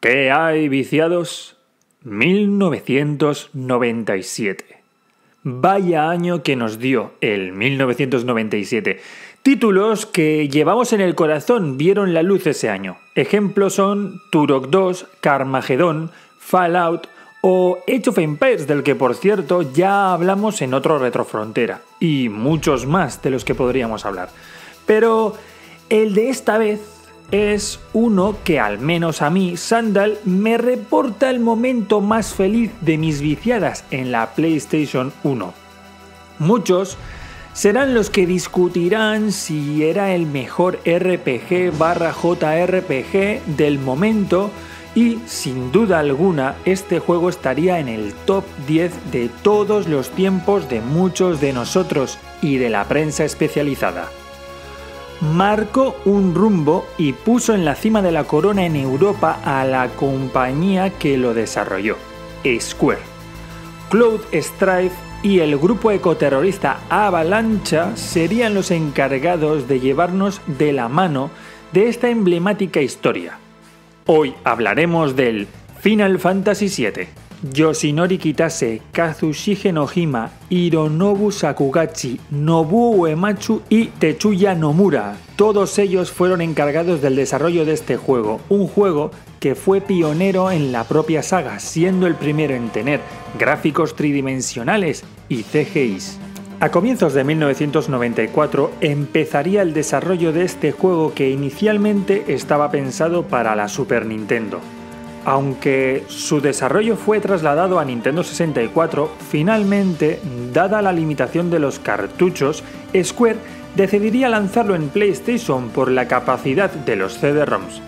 ¿Qué hay, viciados? 1997. Vaya año que nos dio el 1997. Títulos que llevamos en el corazón vieron la luz ese año. Ejemplos son Turok 2, Carmageddon, Fallout o Age of Empires, del que por cierto ya hablamos en otro Retrofrontera, y muchos más de los que podríamos hablar. Pero el de esta vez es uno que al menos a mí, Sandal, me reporta el momento más feliz de mis viciadas en la PlayStation 1. Muchos serán los que discutirán si era el mejor RPG barra JRPG del momento y sin duda alguna este juego estaría en el top 10 de todos los tiempos de muchos de nosotros y de la prensa especializada marcó un rumbo y puso en la cima de la corona en Europa a la compañía que lo desarrolló, Square. Cloud Strife y el grupo ecoterrorista Avalancha serían los encargados de llevarnos de la mano de esta emblemática historia. Hoy hablaremos del Final Fantasy VII. Yoshinori Kitase, Kazushige Nojima, Hironobu Sakugachi, Nobuo Uematsu y Tetsuya Nomura. Todos ellos fueron encargados del desarrollo de este juego, un juego que fue pionero en la propia saga, siendo el primero en tener gráficos tridimensionales y CGIs. A comienzos de 1994 empezaría el desarrollo de este juego que inicialmente estaba pensado para la Super Nintendo. Aunque su desarrollo fue trasladado a Nintendo 64, finalmente, dada la limitación de los cartuchos, Square decidiría lanzarlo en PlayStation por la capacidad de los CD-ROMs.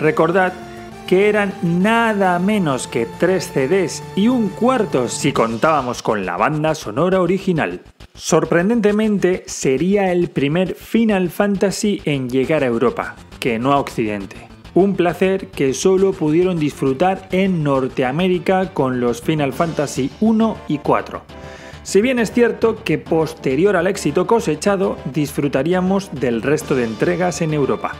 Recordad que eran nada menos que 3 CDs y un cuarto si contábamos con la banda sonora original. Sorprendentemente, sería el primer Final Fantasy en llegar a Europa, que no a Occidente. Un placer que solo pudieron disfrutar en Norteamérica con los Final Fantasy 1 y 4. Si bien es cierto que posterior al éxito cosechado disfrutaríamos del resto de entregas en Europa.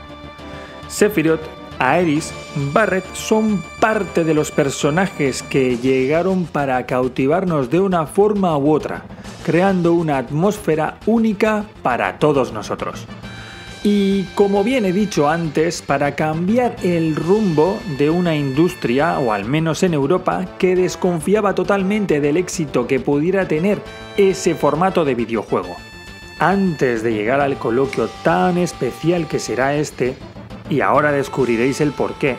Sephiroth, Aeris, Barret son parte de los personajes que llegaron para cautivarnos de una forma u otra, creando una atmósfera única para todos nosotros. Y como bien he dicho antes, para cambiar el rumbo de una industria, o al menos en Europa, que desconfiaba totalmente del éxito que pudiera tener ese formato de videojuego. Antes de llegar al coloquio tan especial que será este, y ahora descubriréis el porqué,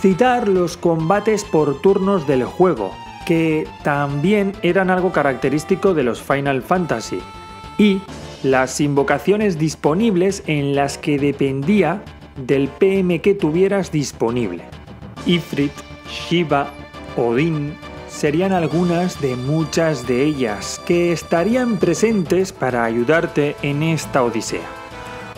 citar los combates por turnos del juego, que también eran algo característico de los Final Fantasy, y las invocaciones disponibles en las que dependía del PM que tuvieras disponible. Ifrit, Shiva, Odin serían algunas de muchas de ellas que estarían presentes para ayudarte en esta odisea.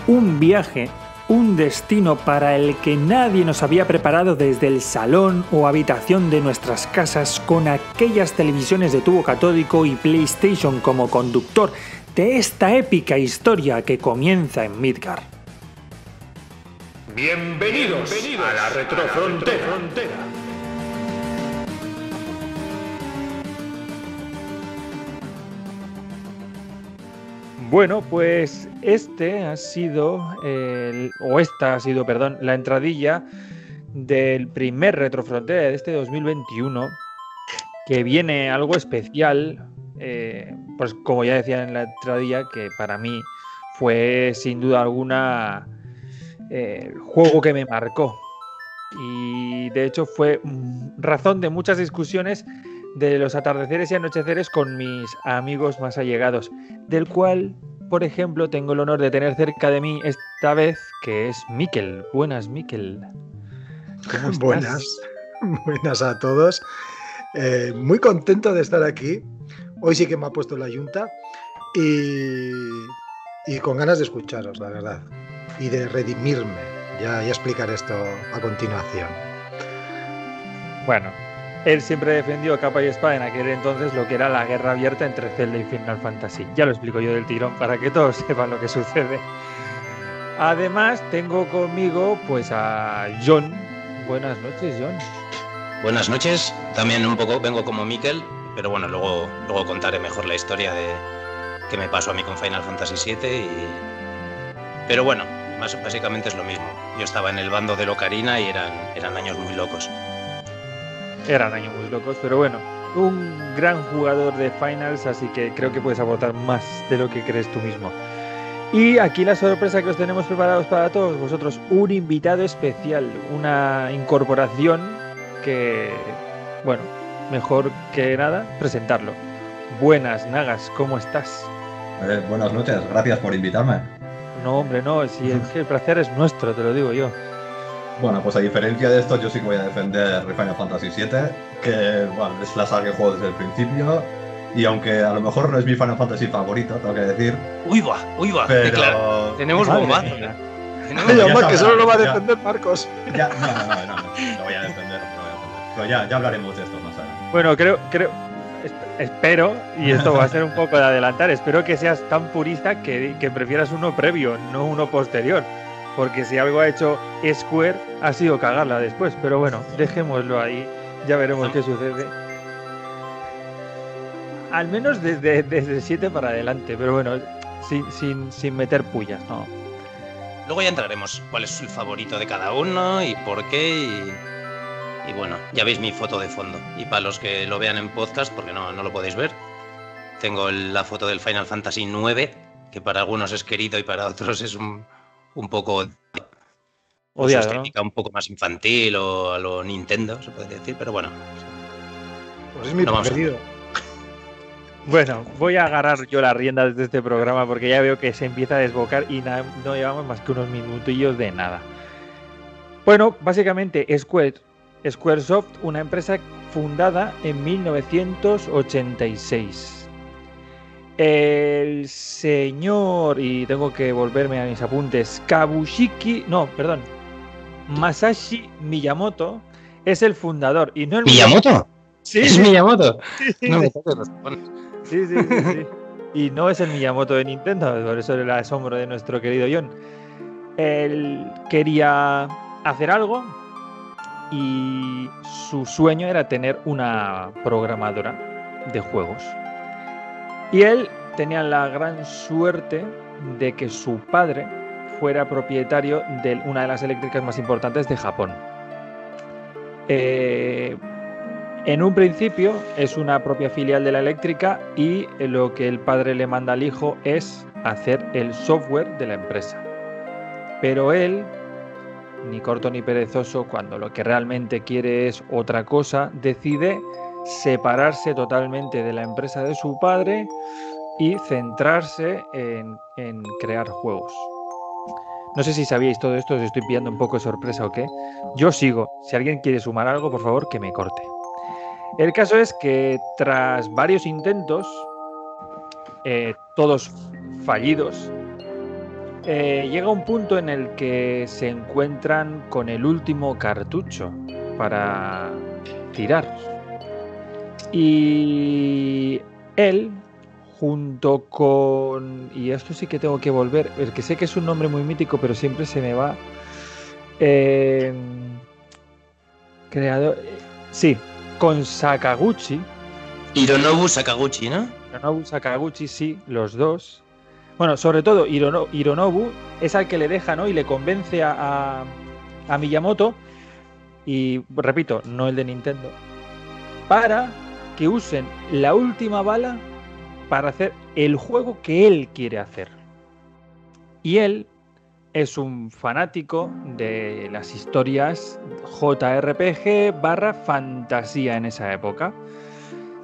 Un viaje, un destino para el que nadie nos había preparado desde el salón o habitación de nuestras casas con aquellas televisiones de tubo catódico y PlayStation como conductor de esta épica historia que comienza en Midgar. Bienvenidos, a la retrofrontera. Bueno, pues este ha sido, el, o esta ha sido, perdón, la entradilla del primer retrofrontera de este 2021, que viene algo especial eh, pues como ya decía en la entradilla, que para mí fue sin duda alguna eh, el juego que me marcó. Y de hecho fue razón de muchas discusiones de los atardeceres y anocheceres con mis amigos más allegados, del cual, por ejemplo, tengo el honor de tener cerca de mí esta vez, que es Miquel. Buenas, Miquel. Buenas, buenas a todos. Eh, muy contento de estar aquí Hoy sí que me ha puesto la yunta y, con ganas de escucharos, la verdad, y de redimirme. Ya, ya explicaré esto a continuación. Bueno, él siempre defendió capa y espada en aquel entonces lo que era la guerra abierta entre Zelda y Final Fantasy. Ya lo explico yo del tirón para que todos sepan lo que sucede. Además, tengo conmigo pues a John, Buenas noches, John. Buenas noches. También un poco vengo como Mikel, pero bueno, luego, luego contaré mejor la historia de que me pasó a mí con Final Fantasy VII. Y... Pero bueno, más, básicamente es lo mismo. Yo estaba en el bando de Locarina y eran, eran años muy locos. Eran años muy locos, pero bueno, un gran jugador de Finals, así que creo que puedes aportar más de lo que crees tú mismo. Y aquí la sorpresa que os tenemos preparados para todos vosotros, un invitado especial, una incorporación que, bueno, mejor que nada, presentarlo. Buenas, Nagas, ¿cómo estás? Eh, buenas noches, gracias por invitarme. No, hombre, no, si es que el placer es nuestro, te lo digo yo. Bueno, pues a diferencia de esto, yo sí que voy a defender Final Fantasy VII, que bueno, es la saga que juego desde el principio. Y aunque a lo mejor no es mi Final Fantasy favorito, tengo que decir. ¡Uy, va! ¡Uy, va! Pero... Tenemos bombazo. Tenemos que solo lo va a defender Marcos. Ya, no, no, no, no, no, lo voy a defender, lo voy a defender. Pero ya, ya hablaremos de esto. Bueno, creo, creo, espero, y esto va a ser un poco de adelantar, espero que seas tan purista que, que prefieras uno previo, no uno posterior. Porque si algo ha hecho Square ha sido cagarla después. Pero bueno, dejémoslo ahí. Ya veremos qué sucede. Al menos desde, desde 7 para adelante. Pero bueno, sin, sin, sin meter pullas, ¿no? Luego ya entraremos cuál es el favorito de cada uno y por qué. Y, y bueno, ya veis mi foto de fondo. Y para los que lo vean en podcast, porque no, no lo podéis ver, tengo la foto del Final Fantasy IX, que para algunos es querido y para otros es un, un poco Odiado, estética un poco más infantil o a lo Nintendo, se puede decir, pero bueno. Pues es mi No preferido. Bueno, voy a agarrar yo las riendas de este programa porque ya veo que se empieza a desbocar y na- no llevamos más que unos minutillos de nada. Bueno, básicamente Square, Squaresoft, una empresa fundada en 1986. El señor, y tengo que volverme a mis apuntes, Kabushiki, no, perdón, Masashi Miyamoto es el fundador y no el ¿Miyamoto? Sí, ¿Es Miyamoto? sí, No me. Sí, sí, sí, sí. Y no es el Miyamoto de Nintendo, por eso el asombro de nuestro querido John. Él quería hacer algo y su sueño era tener una programadora de juegos. Y él tenía la gran suerte de que su padre fuera propietario de una de las eléctricas más importantes de Japón. Eh, en un principio es una propia filial de la eléctrica y lo que el padre le manda al hijo es hacer el software de la empresa. Pero él, ni corto ni perezoso, cuando lo que realmente quiere es otra cosa, decide separarse totalmente de la empresa de su padre y centrarse en, en crear juegos. No sé si sabíais todo esto, os estoy pillando un poco de sorpresa o qué. Yo sigo. Si alguien quiere sumar algo, por favor, que me corte. El caso es que tras varios intentos, eh, todos fallidos, eh, llega un punto en el que se encuentran con el último cartucho para tirar. Y él, junto con... Y esto sí que tengo que volver, es que sé que es un nombre muy mítico, pero siempre se me va... Eh, creador... Sí, con Sakaguchi, Hironobu Sakaguchi, ¿no? Hironobu Sakaguchi, sí, los dos. Bueno, sobre todo Hirono- Hironobu es al que le deja, ¿no? Y le convence a, a- a Miyamoto, y repito, no el de Nintendo, para que usen la última bala para hacer el juego que él quiere hacer. Y él es un fanático de las historias JRPG barra fantasía en esa época.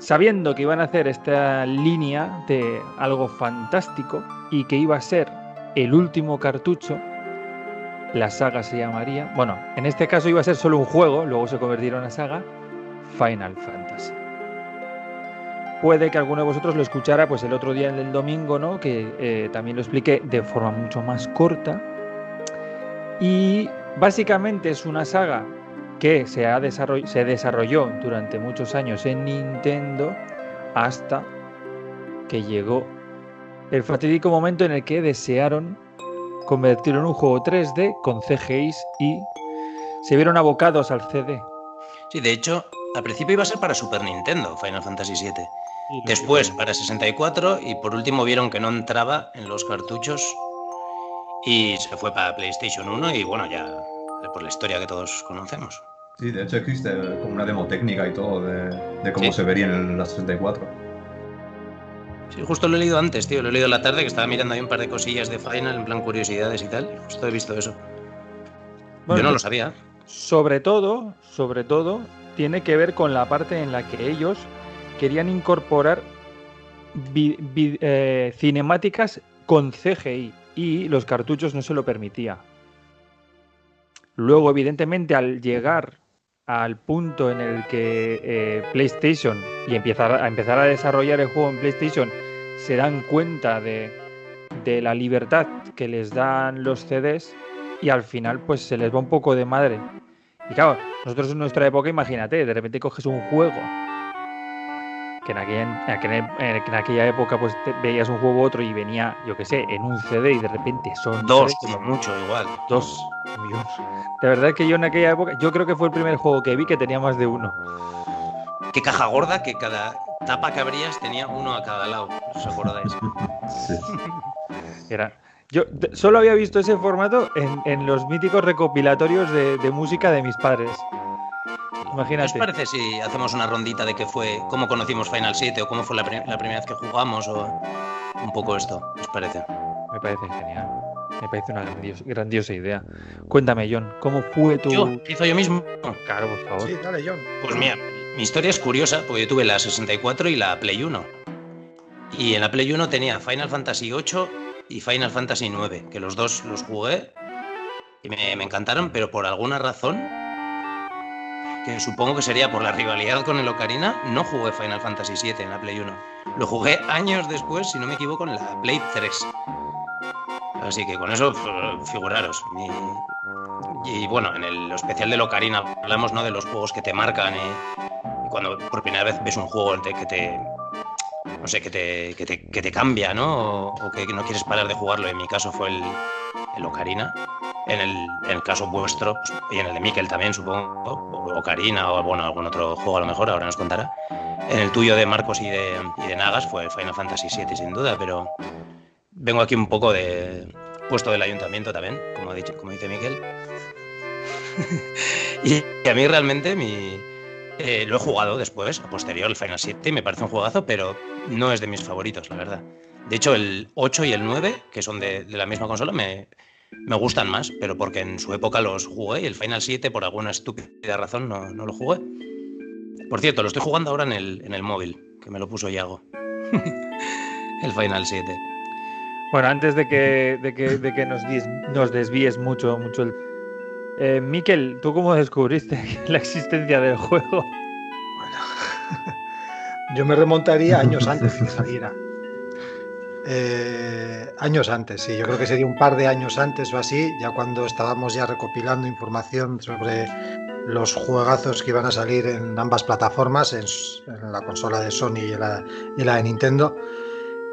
Sabiendo que iban a hacer esta línea de algo fantástico y que iba a ser el último cartucho, la saga se llamaría, bueno, en este caso iba a ser solo un juego, luego se convertirá en una saga, Final Fantasy. Puede que alguno de vosotros lo escuchara pues el otro día en el domingo, ¿no? Que eh, también lo expliqué de forma mucho más corta. Y básicamente es una saga que se, ha desarroll- se desarrolló durante muchos años en Nintendo hasta que llegó el fatídico momento en el que desearon convertirlo en un juego 3D con CGIs y se vieron abocados al CD. Sí, de hecho, al principio iba a ser para Super Nintendo, Final Fantasy VII. Después para 64 y por último vieron que no entraba en los cartuchos y se fue para PlayStation 1 y bueno, ya por la historia que todos conocemos. Sí, de hecho existe como una demo técnica y todo de, cómo se vería en la 64. Sí, justo lo he leído antes, tío. Lo he leído en la tarde, que estaba mirando ahí un par de cosillas de Final, en plan curiosidades y tal. Justo he visto eso. Yo no lo pues, sabía. Sobre todo, sobre todo, tiene que ver con la parte en la que ellos querían incorporar eh, cinemáticas con CGI y los cartuchos no se lo permitía. Luego, evidentemente, al llegar al punto en el que eh, PlayStation y empezar a, empezar a desarrollar el juego en PlayStation se dan cuenta de, de la libertad que les dan los CDs y al final pues se les va un poco de madre. Y claro, nosotros en nuestra época, imagínate, de repente coges un juego que en aquella, en aquella época pues veías un juego u otro y venía, yo qué sé, en un CD y de repente son dos como mucho igual. Dos De verdad que yo en aquella época, yo creo que fue el primer juego que vi que tenía más de uno. Qué caja gorda que cada tapa que abrías tenía uno a cada lado, ¿os acordáis? Sí. Era, yo solo había visto ese formato en, los míticos recopilatorios de, de música de mis padres. Imagínate. ¿Qué os parece si hacemos una rondita de qué fue, cómo conocimos Final 7 o cómo fue la, primera vez que jugamos o un poco esto? ¿Os parece? Me parece genial. Me parece una grandiosa, idea. Cuéntame, John, ¿cómo fue tu. ¿Yo? ¿Hizo yo mismo? Claro, por favor. Sí, dale, John. Pues mira, mi historia es curiosa porque yo tuve la 64 y la Play 1. Y en la Play 1 tenía Final Fantasy 8 y Final Fantasy 9, que los dos los jugué y me, me encantaron, pero por alguna razón que supongo que sería por la rivalidad con el Ocarina, no jugué Final Fantasy VII en la Play 1. Lo jugué años después, si no me equivoco, en la Play 3. Así que con eso, figuraros. Y, bueno, en el especial del Ocarina hablamos ¿no? de los juegos que te marcan y, cuando por primera vez ves un juego que te, no sé, que te, que te, cambia, ¿no? O, que no quieres parar de jugarlo. En mi caso fue el, Ocarina. En el, caso vuestro, pues, y en el de Mikel también, supongo, o Karina, o bueno, algún otro juego a lo mejor, ahora nos contará. En el tuyo de Marcos y de, y de Nagas fue Final Fantasy VII, sin duda, pero vengo aquí un poco de puesto del ayuntamiento también, como, dicho, como dice Miquel. y, a mí realmente mi, eh, lo he jugado después, a posterior, el Final 7, me parece un juegazo, pero no es de mis favoritos, la verdad. De hecho, el 8 y el 9, que son de, la misma consola, me, me gustan más, pero porque en su época los jugué y el Final 7 por alguna estúpida razón no, lo jugué. Por cierto, lo estoy jugando ahora en el, en el móvil, que me lo puso Yago. el Final 7. Bueno, antes de que, de que, de que nos, nos, desvíes mucho, mucho el... Eh, Miquel, ¿tú cómo descubriste la existencia del juego? Bueno, yo me remontaría años antes de que saliera. Eh, años antes, sí, yo creo que sería un par de años antes o así, ya cuando estábamos ya recopilando información sobre los juegazos que iban a salir en ambas plataformas, en, la consola de Sony y la, la de Nintendo.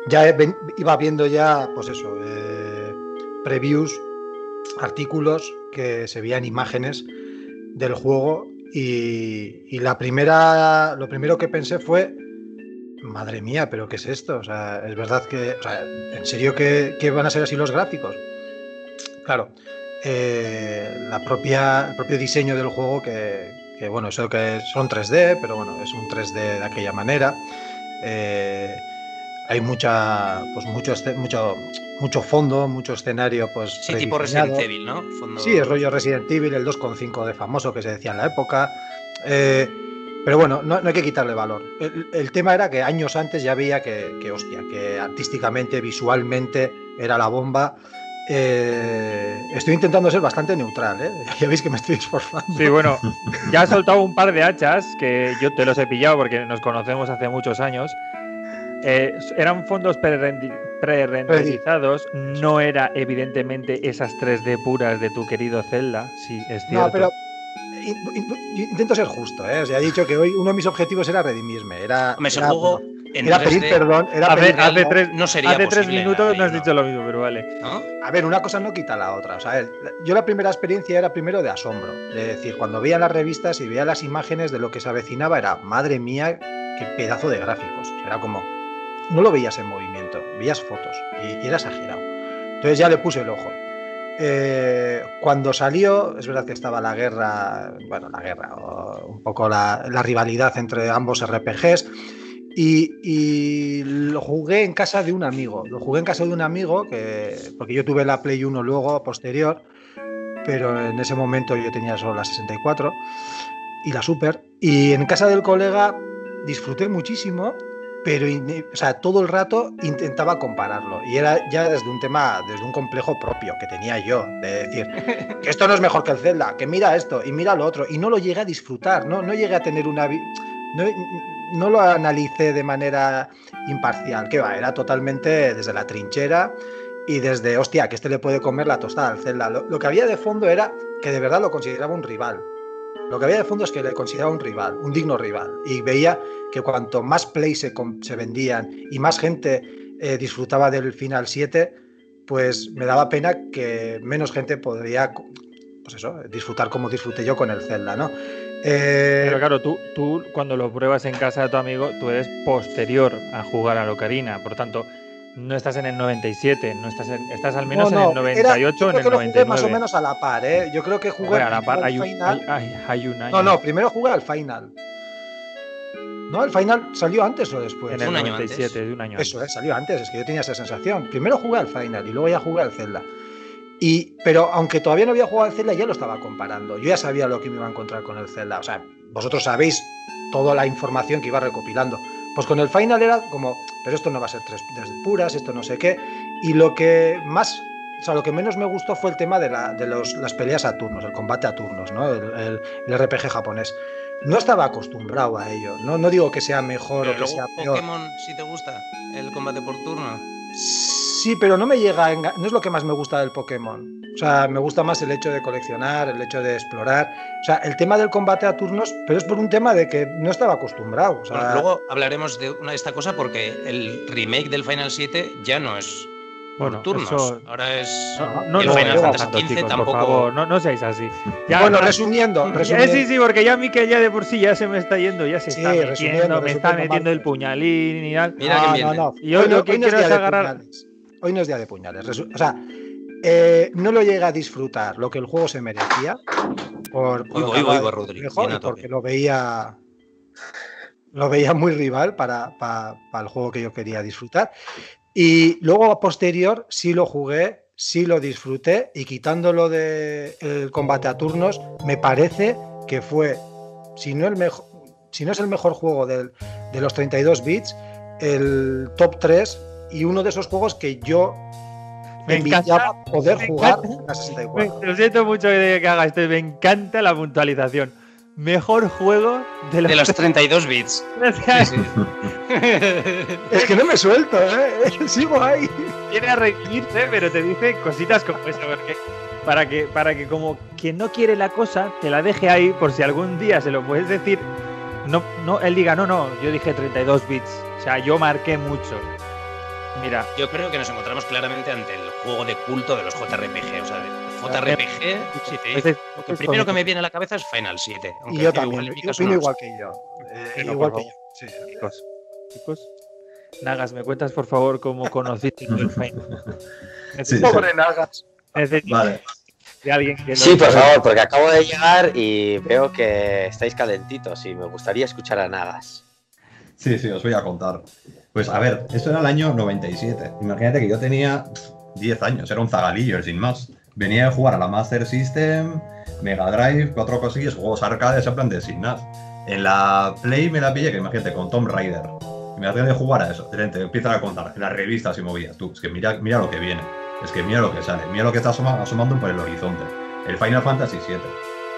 Ya iba viendo ya, pues eso, eh, previews, artículos que se veían imágenes del juego y, la primera, lo primero que pensé fue madre mía, pero ¿qué es esto? O sea, es verdad que, ¿en serio que, van a ser así los gráficos? Claro, eh, la propia, el propio diseño del juego, que, bueno, eso que son 3D, pero bueno, es un 3D de aquella manera. Eh, hay mucha, pues mucho, mucho, mucho fondo, mucho escenario, pues. Sí, tipo Resident Evil, ¿no? Sí, es rollo Resident Evil, el 2.5 de famoso que se decía en la época. Eh, pero bueno, no, hay que quitarle valor. El, tema era que años antes ya veía que, hostia, que artísticamente, visualmente era la bomba. Eh, estoy intentando ser bastante neutral, ¿eh? Ya veis que me estoy esforzando. Sí, bueno, ya has soltado un par de hachas que yo te los he pillado porque nos conocemos hace muchos años. Eh, eran fondos pre-renderizados, no era evidentemente esas 3D puras de tu querido Zelda, sí, es cierto. No, pero intento ser justo, ¿eh? O sea, he dicho que hoy uno de mis objetivos era redimirme. Era, ese, juego, en Era pedir 3D, perdón, era Hace, pedir hace perdón. tres, no sería hace tres minutos no has dicho lo mismo, pero vale. ¿no? A ver, una cosa no quita la otra. O sea, yo la primera experiencia era primero de asombro. De decir, cuando veía las revistas y veía las imágenes de lo que se avecinaba, era, madre mía, qué pedazo de gráficos. Era como, no lo veías en movimiento, veías fotos y, y era exagerado. Entonces ya le puse el ojo. Eh, cuando salió, es verdad que estaba la guerra, bueno, la guerra, o un poco la, rivalidad entre ambos RPGs. Y, y lo jugué en casa de un amigo. Lo jugué en casa de un amigo, que, porque yo tuve la Play 1 luego, posterior, pero en ese momento yo tenía solo la 64 y la Super. Y en casa del colega disfruté muchísimo, pero o sea, todo el rato intentaba compararlo. Y era ya desde un tema, desde un complejo propio que tenía yo, de decir que esto no es mejor que el Zelda, que mira esto y mira lo otro. Y no lo llegué a disfrutar, no, no llegué a tener una... No, no lo analicé de manera imparcial, que va, era totalmente desde la trinchera y desde, hostia, que este le puede comer la tostada al Zelda. Lo, lo que había de fondo era que de verdad lo consideraba un rival. Lo que había de fondo es que le consideraba un rival, un digno rival. Y veía que cuanto más play se, vendían y más gente eh, disfrutaba del Final 7, pues me daba pena que menos gente podría, pues eso, disfrutar como disfruté yo con el Zelda, ¿no? Eh, Pero claro, tú, tú cuando lo pruebas en casa de tu amigo, tú eres posterior a jugar a Locarina. Por tanto, no estás en el 97, no estás, en- estás al menos no, en el era- 98 yo en el que lo jugué 99. más o menos a la par, ¿eh? Yo creo que jugué Hombre, a la par al hay final. hay, hay- hay un año. No, no, primero jugué al final. No, el final salió antes o después. En el un año 97, de un año Eso, antes. eh, salió antes, es que yo tenía esa sensación. Primero jugué al Final y luego ya jugué al Zelda. Y, pero aunque todavía no había jugado al Zelda, ya lo estaba comparando. Yo ya sabía lo que me iba a encontrar con el Zelda. O sea, vosotros sabéis toda la información que iba recopilando. Pues con el Final era como, pero esto no va a ser tres tres puras, esto no sé qué. Y lo que más, o sea, lo que menos me gustó fue el tema de, la- de los- las peleas a turnos, el combate a turnos, ¿no? El, el- el RPG japonés. No estaba acostumbrado a ello. No, no digo que sea mejor Pero o que luego sea peor. Pokémon, si te gusta, el combate por turno. Sí, pero no me llega a enga- no es lo que más me gusta del Pokémon. O sea, me gusta más el hecho de coleccionar, el hecho de explorar. O sea, el tema del combate a turnos, pero es por un tema de que no estaba acostumbrado. O sea, Bueno, luego hablaremos de una de esta cosa porque el remake del Final 7 ya no es Bueno, por turnos. eso- Ahora es. No, no, el no, Final no, Fantasy tanto, XV chicos, tampoco. Por favor, no, no seáis así. Ya, bueno, resumiendo, Eh, resumiendo sí, sí, porque ya a mí que ya de por sí ya se me está yendo, ya se Sí, está metiendo, resumiendo, me está metiendo el puñalín y tal. Mira que no, no. Yo Hoy lo no- que hoy no es quiero día es de agarrar- puñales. Hoy no es día de puñales. Resu- O sea, eh, no lo llega a disfrutar lo que el juego se merecía. Por, por Uy, lo uy, que uy, acaba de uy, decir Rodri, Alejo, bien a y porque lo veía lo veía muy rival para, para- para el juego que yo quería disfrutar. Y luego a posterior sí lo jugué, sí lo disfruté y quitándolo del combate a turnos, me parece que fue, si no, el mejor, si no es el mejor juego del- de los 32 bits, el top 3 y uno de esos juegos que yo Me envidiaba encanta, poder me jugar encanta. en la Me- 64. Lo siento mucho que, que haga esto, me encanta la puntualización. Mejor juego de los, De los 32 bits. Sí, sí. Es que no me suelto, ¿eh? sigo ahí. Quiere reírse, pero te dice cositas como esa, porque para que, para que como quien no quiere la cosa, te la deje ahí por si algún día se lo puedes decir. No, no, él diga, no, no, yo dije 32 bits. O sea, yo marqué mucho. Mira, Yo creo que nos encontramos claramente ante el juego de culto de los JRPG. O sea, de JRPG, sí, te digo, primero que me viene a la cabeza es Final 7. Y aunque yo igual también, mi yo opino igual que yo. Eh, igual que yo. sí, chicos, chicos. Nagas, ¿me cuentas por favor cómo conociste el Final? Sí. Pobre Nagas. necesito Vale. de alguien que Sí, por favor, porque acabo de llegar y veo que estáis calentitos y me gustaría escuchar a Nagas. Sí, sí, os voy a contar. Pues a ver, esto era el año 97. Imagínate que yo tenía pf, 10 años, era un zagalillo, sin más. Venía a jugar a la Master System, Mega Drive, cuatro cosillas, juegos arcades, en plan de sin nada. En la Play me la pillé, que imagínate, con Tomb Raider. Y me de jugar a eso. De repente empiezan a contar en las revistas y movidas. Tú, es que mira, mira lo que viene. Es que mira lo que sale. Mira lo que está asoma- asomando por el horizonte. El Final Fantasy VII.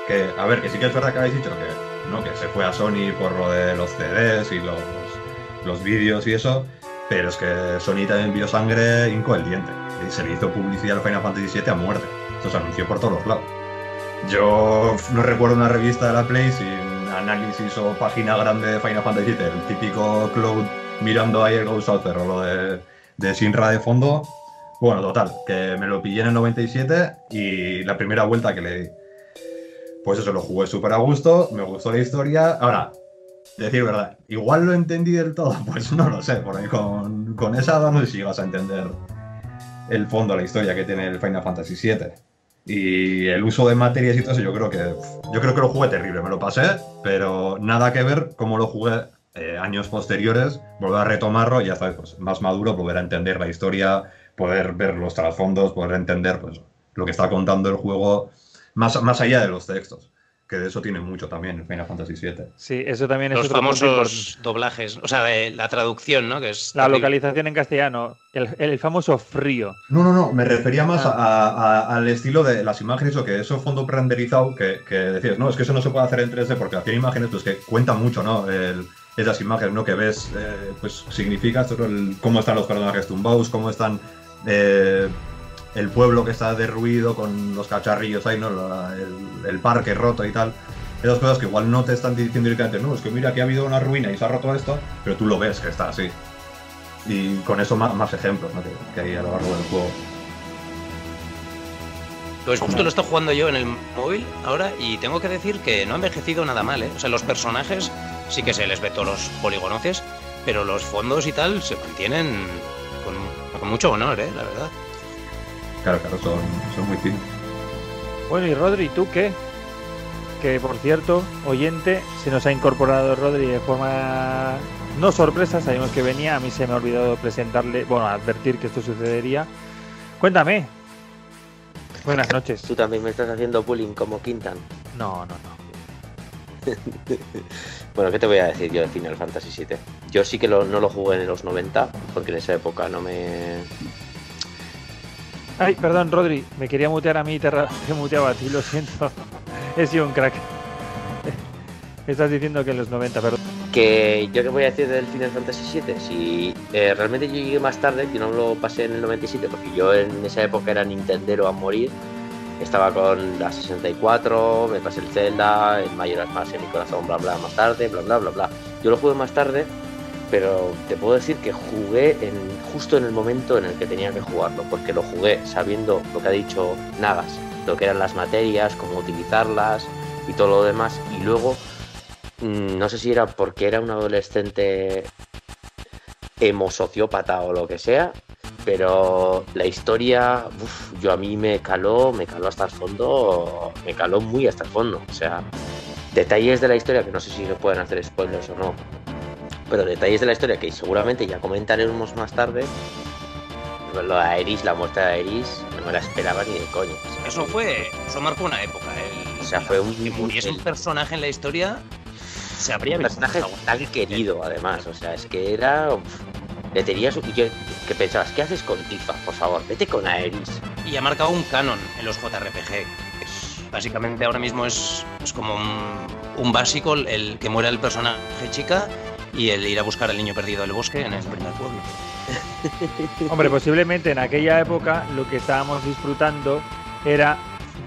Que, a ver, que sí que es verdad que habéis dicho que, ¿no? que se fue a Sony por lo de los CDs y los, los vídeos y eso, pero es que Sony también vio sangre diente. Se le hizo publicidad al Final Fantasy VII a muerte. Esto se anunció por todos los lados. Yo no recuerdo una revista de la Play sin análisis o página grande de Final Fantasy VII, el típico Cloud mirando ahí el Ghost o lo de, de Sinra de fondo. Bueno, total, que me lo pillé en el 97 y la primera vuelta que le di. Pues eso, lo jugué súper a gusto, me gustó la historia. Ahora, decir verdad, igual lo entendí del todo, pues no lo sé, por ahí con, con esa no sé si llegas a entender el fondo, la historia que tiene el Final Fantasy VII. Y el uso de materias y todo eso, yo creo que yo creo que lo jugué terrible, me lo pasé, pero nada que ver cómo lo jugué eh, años posteriores, volver a retomarlo y ya sabes, pues, más maduro, volver a entender la historia, poder ver los trasfondos, poder entender pues, lo que está contando el juego más, más allá de los textos que de eso tiene mucho también Final Fantasy VII. Sí, eso también es Los otro famosos doblajes, o sea, de la traducción, ¿no? Que es La terrible. localización en castellano, el, el famoso frío. No, no, no, me refería más Ah. a- a- al estilo de las imágenes o que eso fondo renderizado que, que decías, no, es que eso no se puede hacer en 3D porque hacer imágenes pues que cuentan mucho, ¿no? El- esas imágenes, ¿no? Que ves, eh, pues significa esto, el- cómo están los personajes tumbados, cómo están eh, el pueblo que está derruido con los cacharrillos ahí, ¿no? La- el, el parque roto y tal. Esas cosas que igual no te están diciendo directamente, no, es que mira, aquí ha habido una ruina y se ha roto esto, pero tú lo ves que está así. Y con eso más, más ejemplos, ¿no? Que, que hay a lo largo del juego. Pues justo lo estoy jugando yo en el móvil ahora y tengo que decir que no ha envejecido nada mal, ¿eh? O sea, los personajes sí que se les ve todos los poligonoces, pero los fondos y tal se mantienen con, con mucho honor, ¿eh? La verdad. Claro, claro, son, son muy finos. Bueno, y Rodri, ¿tú qué? Que por cierto, oyente, se nos ha incorporado Rodri de forma no sorpresa, sabemos que venía, a mí se me ha olvidado presentarle, bueno, advertir que esto sucedería. Cuéntame. Buenas noches. Tú también me estás haciendo bullying como Quintan. No, no, no. Bueno, ¿qué te voy a decir yo de Final Fantasy VII? Yo sí que lo- no lo jugué en los 90, porque en esa época no me... Ay, perdón, Rodri, me quería mutear a mí y te, te muteaba a ti, lo siento. He sido un crack. Estás diciendo que en los 90, perdón. Que yo qué voy a decir del Final Fantasy VII, si eh, realmente yo llegué más tarde, yo no lo pasé en el 97, porque yo en esa época era Nintendero a morir, estaba con la 64, me pasé el Zelda, el Majora's Mask en mi corazón, bla bla, más tarde, bla bla bla bla. Yo lo jugué más tarde, pero te puedo decir que jugué justo en el momento en el que tenía que jugarlo, porque lo jugué sabiendo lo que ha dicho Nagas, lo que eran las materias, cómo utilizarlas y todo lo demás, y luego Mm, no sé si era porque era un adolescente emosociópata o lo que sea, pero la historia, uf, yo a mí me caló, me caló hasta el fondo, me caló muy hasta el fondo. O sea, detalles de la historia que no sé si se pueden hacer spoilers o no, pero detalles de la historia que seguramente ya comentaremos más tarde. Lo de Aeris, la muerte de Aeris, no me la esperaba ni de coño. O sea, Eso fue, eso marcó una época. El, O sea, fue un- que muriese un personaje en la historia se habría un personaje tan querido además, o sea, es que era... le tenías que pensabas, ¿qué haces con Tifa? Por favor, vete con Aeris. y ha marcado un canon en los JRPG. Básicamente ahora mismo es, es como un, un básico el que muera el personaje chica y el ir a buscar al niño perdido del bosque en el primer pueblo. Hombre, posiblemente en aquella época lo que estábamos disfrutando era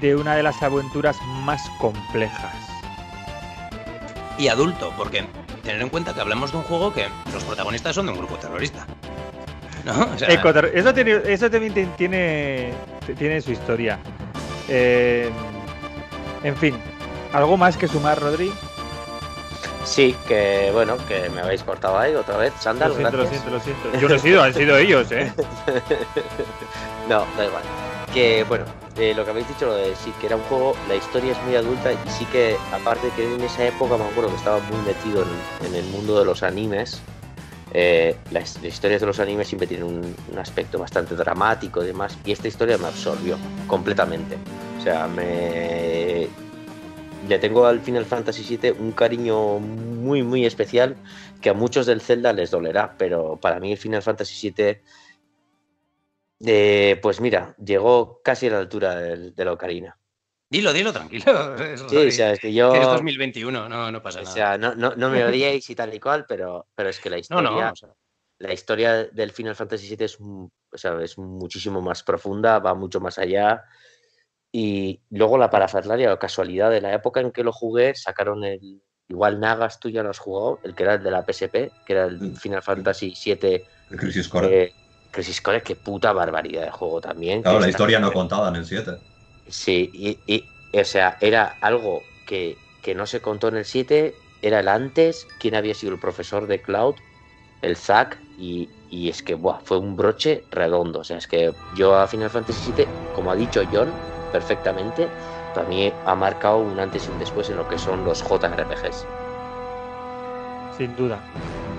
de una de las aventuras más complejas. Y adulto, porque tener en cuenta que hablamos de un juego que los protagonistas son de un grupo terrorista. ¿No? O sea, eso, tiene, eso también tiene, tiene su historia. Eh, en fin, ¿algo más que sumar, Rodri? Sí, que bueno, que me habéis cortado ahí otra vez, Sandal, Lo siento, lo gracias. siento, lo siento. Yo no he sido, han sido ellos, ¿eh? no, da igual. Que bueno, eh, lo que habéis dicho, lo de sí, que era un juego, la historia es muy adulta y sí que, aparte que en esa época me acuerdo que estaba muy metido en, en el mundo de los animes, eh, las, las historias de los animes siempre tienen un, un aspecto bastante dramático y demás, y esta historia me absorbió completamente. O sea, me. Le tengo al Final Fantasy VII un cariño muy, muy especial que a muchos del Zelda les dolerá, pero para mí el Final Fantasy VII eh, pues mira, llegó casi a la altura del, de la Ocarina. Dilo, dilo tranquilo. Sí, o sea, es que yo. Que es 2021, no, no pasa O nada. sea, no, no, no me odiéis y tal y cual, pero, pero es que la historia, no, o sea, la historia del Final Fantasy VII es, o sea, es muchísimo más profunda, va mucho más allá. Y luego la parafernalia o casualidad de la época en que lo jugué, sacaron el, igual Nagas tú ya lo has jugado, el que era el de la PSP, que era el Mm. Final Fantasy VII El Crisis Core. eh, Crisis Core, qué puta barbaridad de juego también. claro, la historia no contada en el 7. Sí, y, y, o sea, era algo que, que no se contó en el 7, era el antes, quién había sido el profesor de Cloud, el Zack, y, y es que buah, fue un broche redondo. O sea, es que yo a Final Fantasy VII, como ha dicho John perfectamente, para mí ha marcado un antes y un después en lo que son los JRPGs. Sin duda.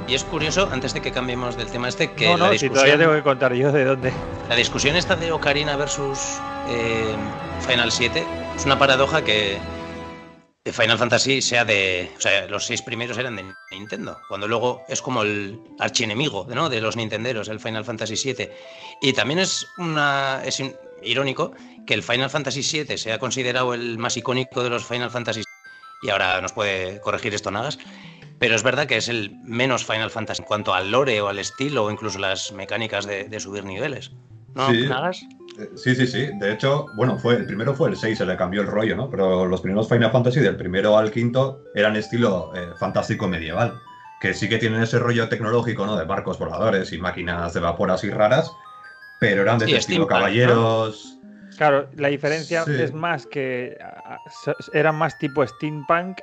Y es curioso, antes de que cambiemos del tema este, que no, la no, si discusión... todavía tengo que contar yo de dónde. La discusión esta de Ocarina versus eh, Final 7 es una paradoja que de Final Fantasy sea de. O sea, los seis primeros eran de Nintendo, cuando luego es como el archienemigo ¿no? de los Nintenderos, el Final Fantasy 7. Y también es una. es irónico que el Final Fantasy 7 sea considerado el más icónico de los Final Fantasy. Y ahora nos puede corregir esto Nagas. Pero es verdad que es el menos Final Fantasy en cuanto al lore o al estilo o incluso las mecánicas de, de subir niveles. ¿No, Sí. Nagas? Eh, Sí, sí, sí. De hecho, bueno, fue el primero fue el 6, se le cambió el rollo, ¿no? Pero los primeros Final Fantasy, del primero al quinto, eran estilo eh, fantástico medieval. Que sí que tienen ese rollo tecnológico, ¿no? De barcos voladores y máquinas de vapor así raras. Pero eran de Sí, estilo steampunk, ¿no? Claro, la diferencia Sí. es más que era más tipo steampunk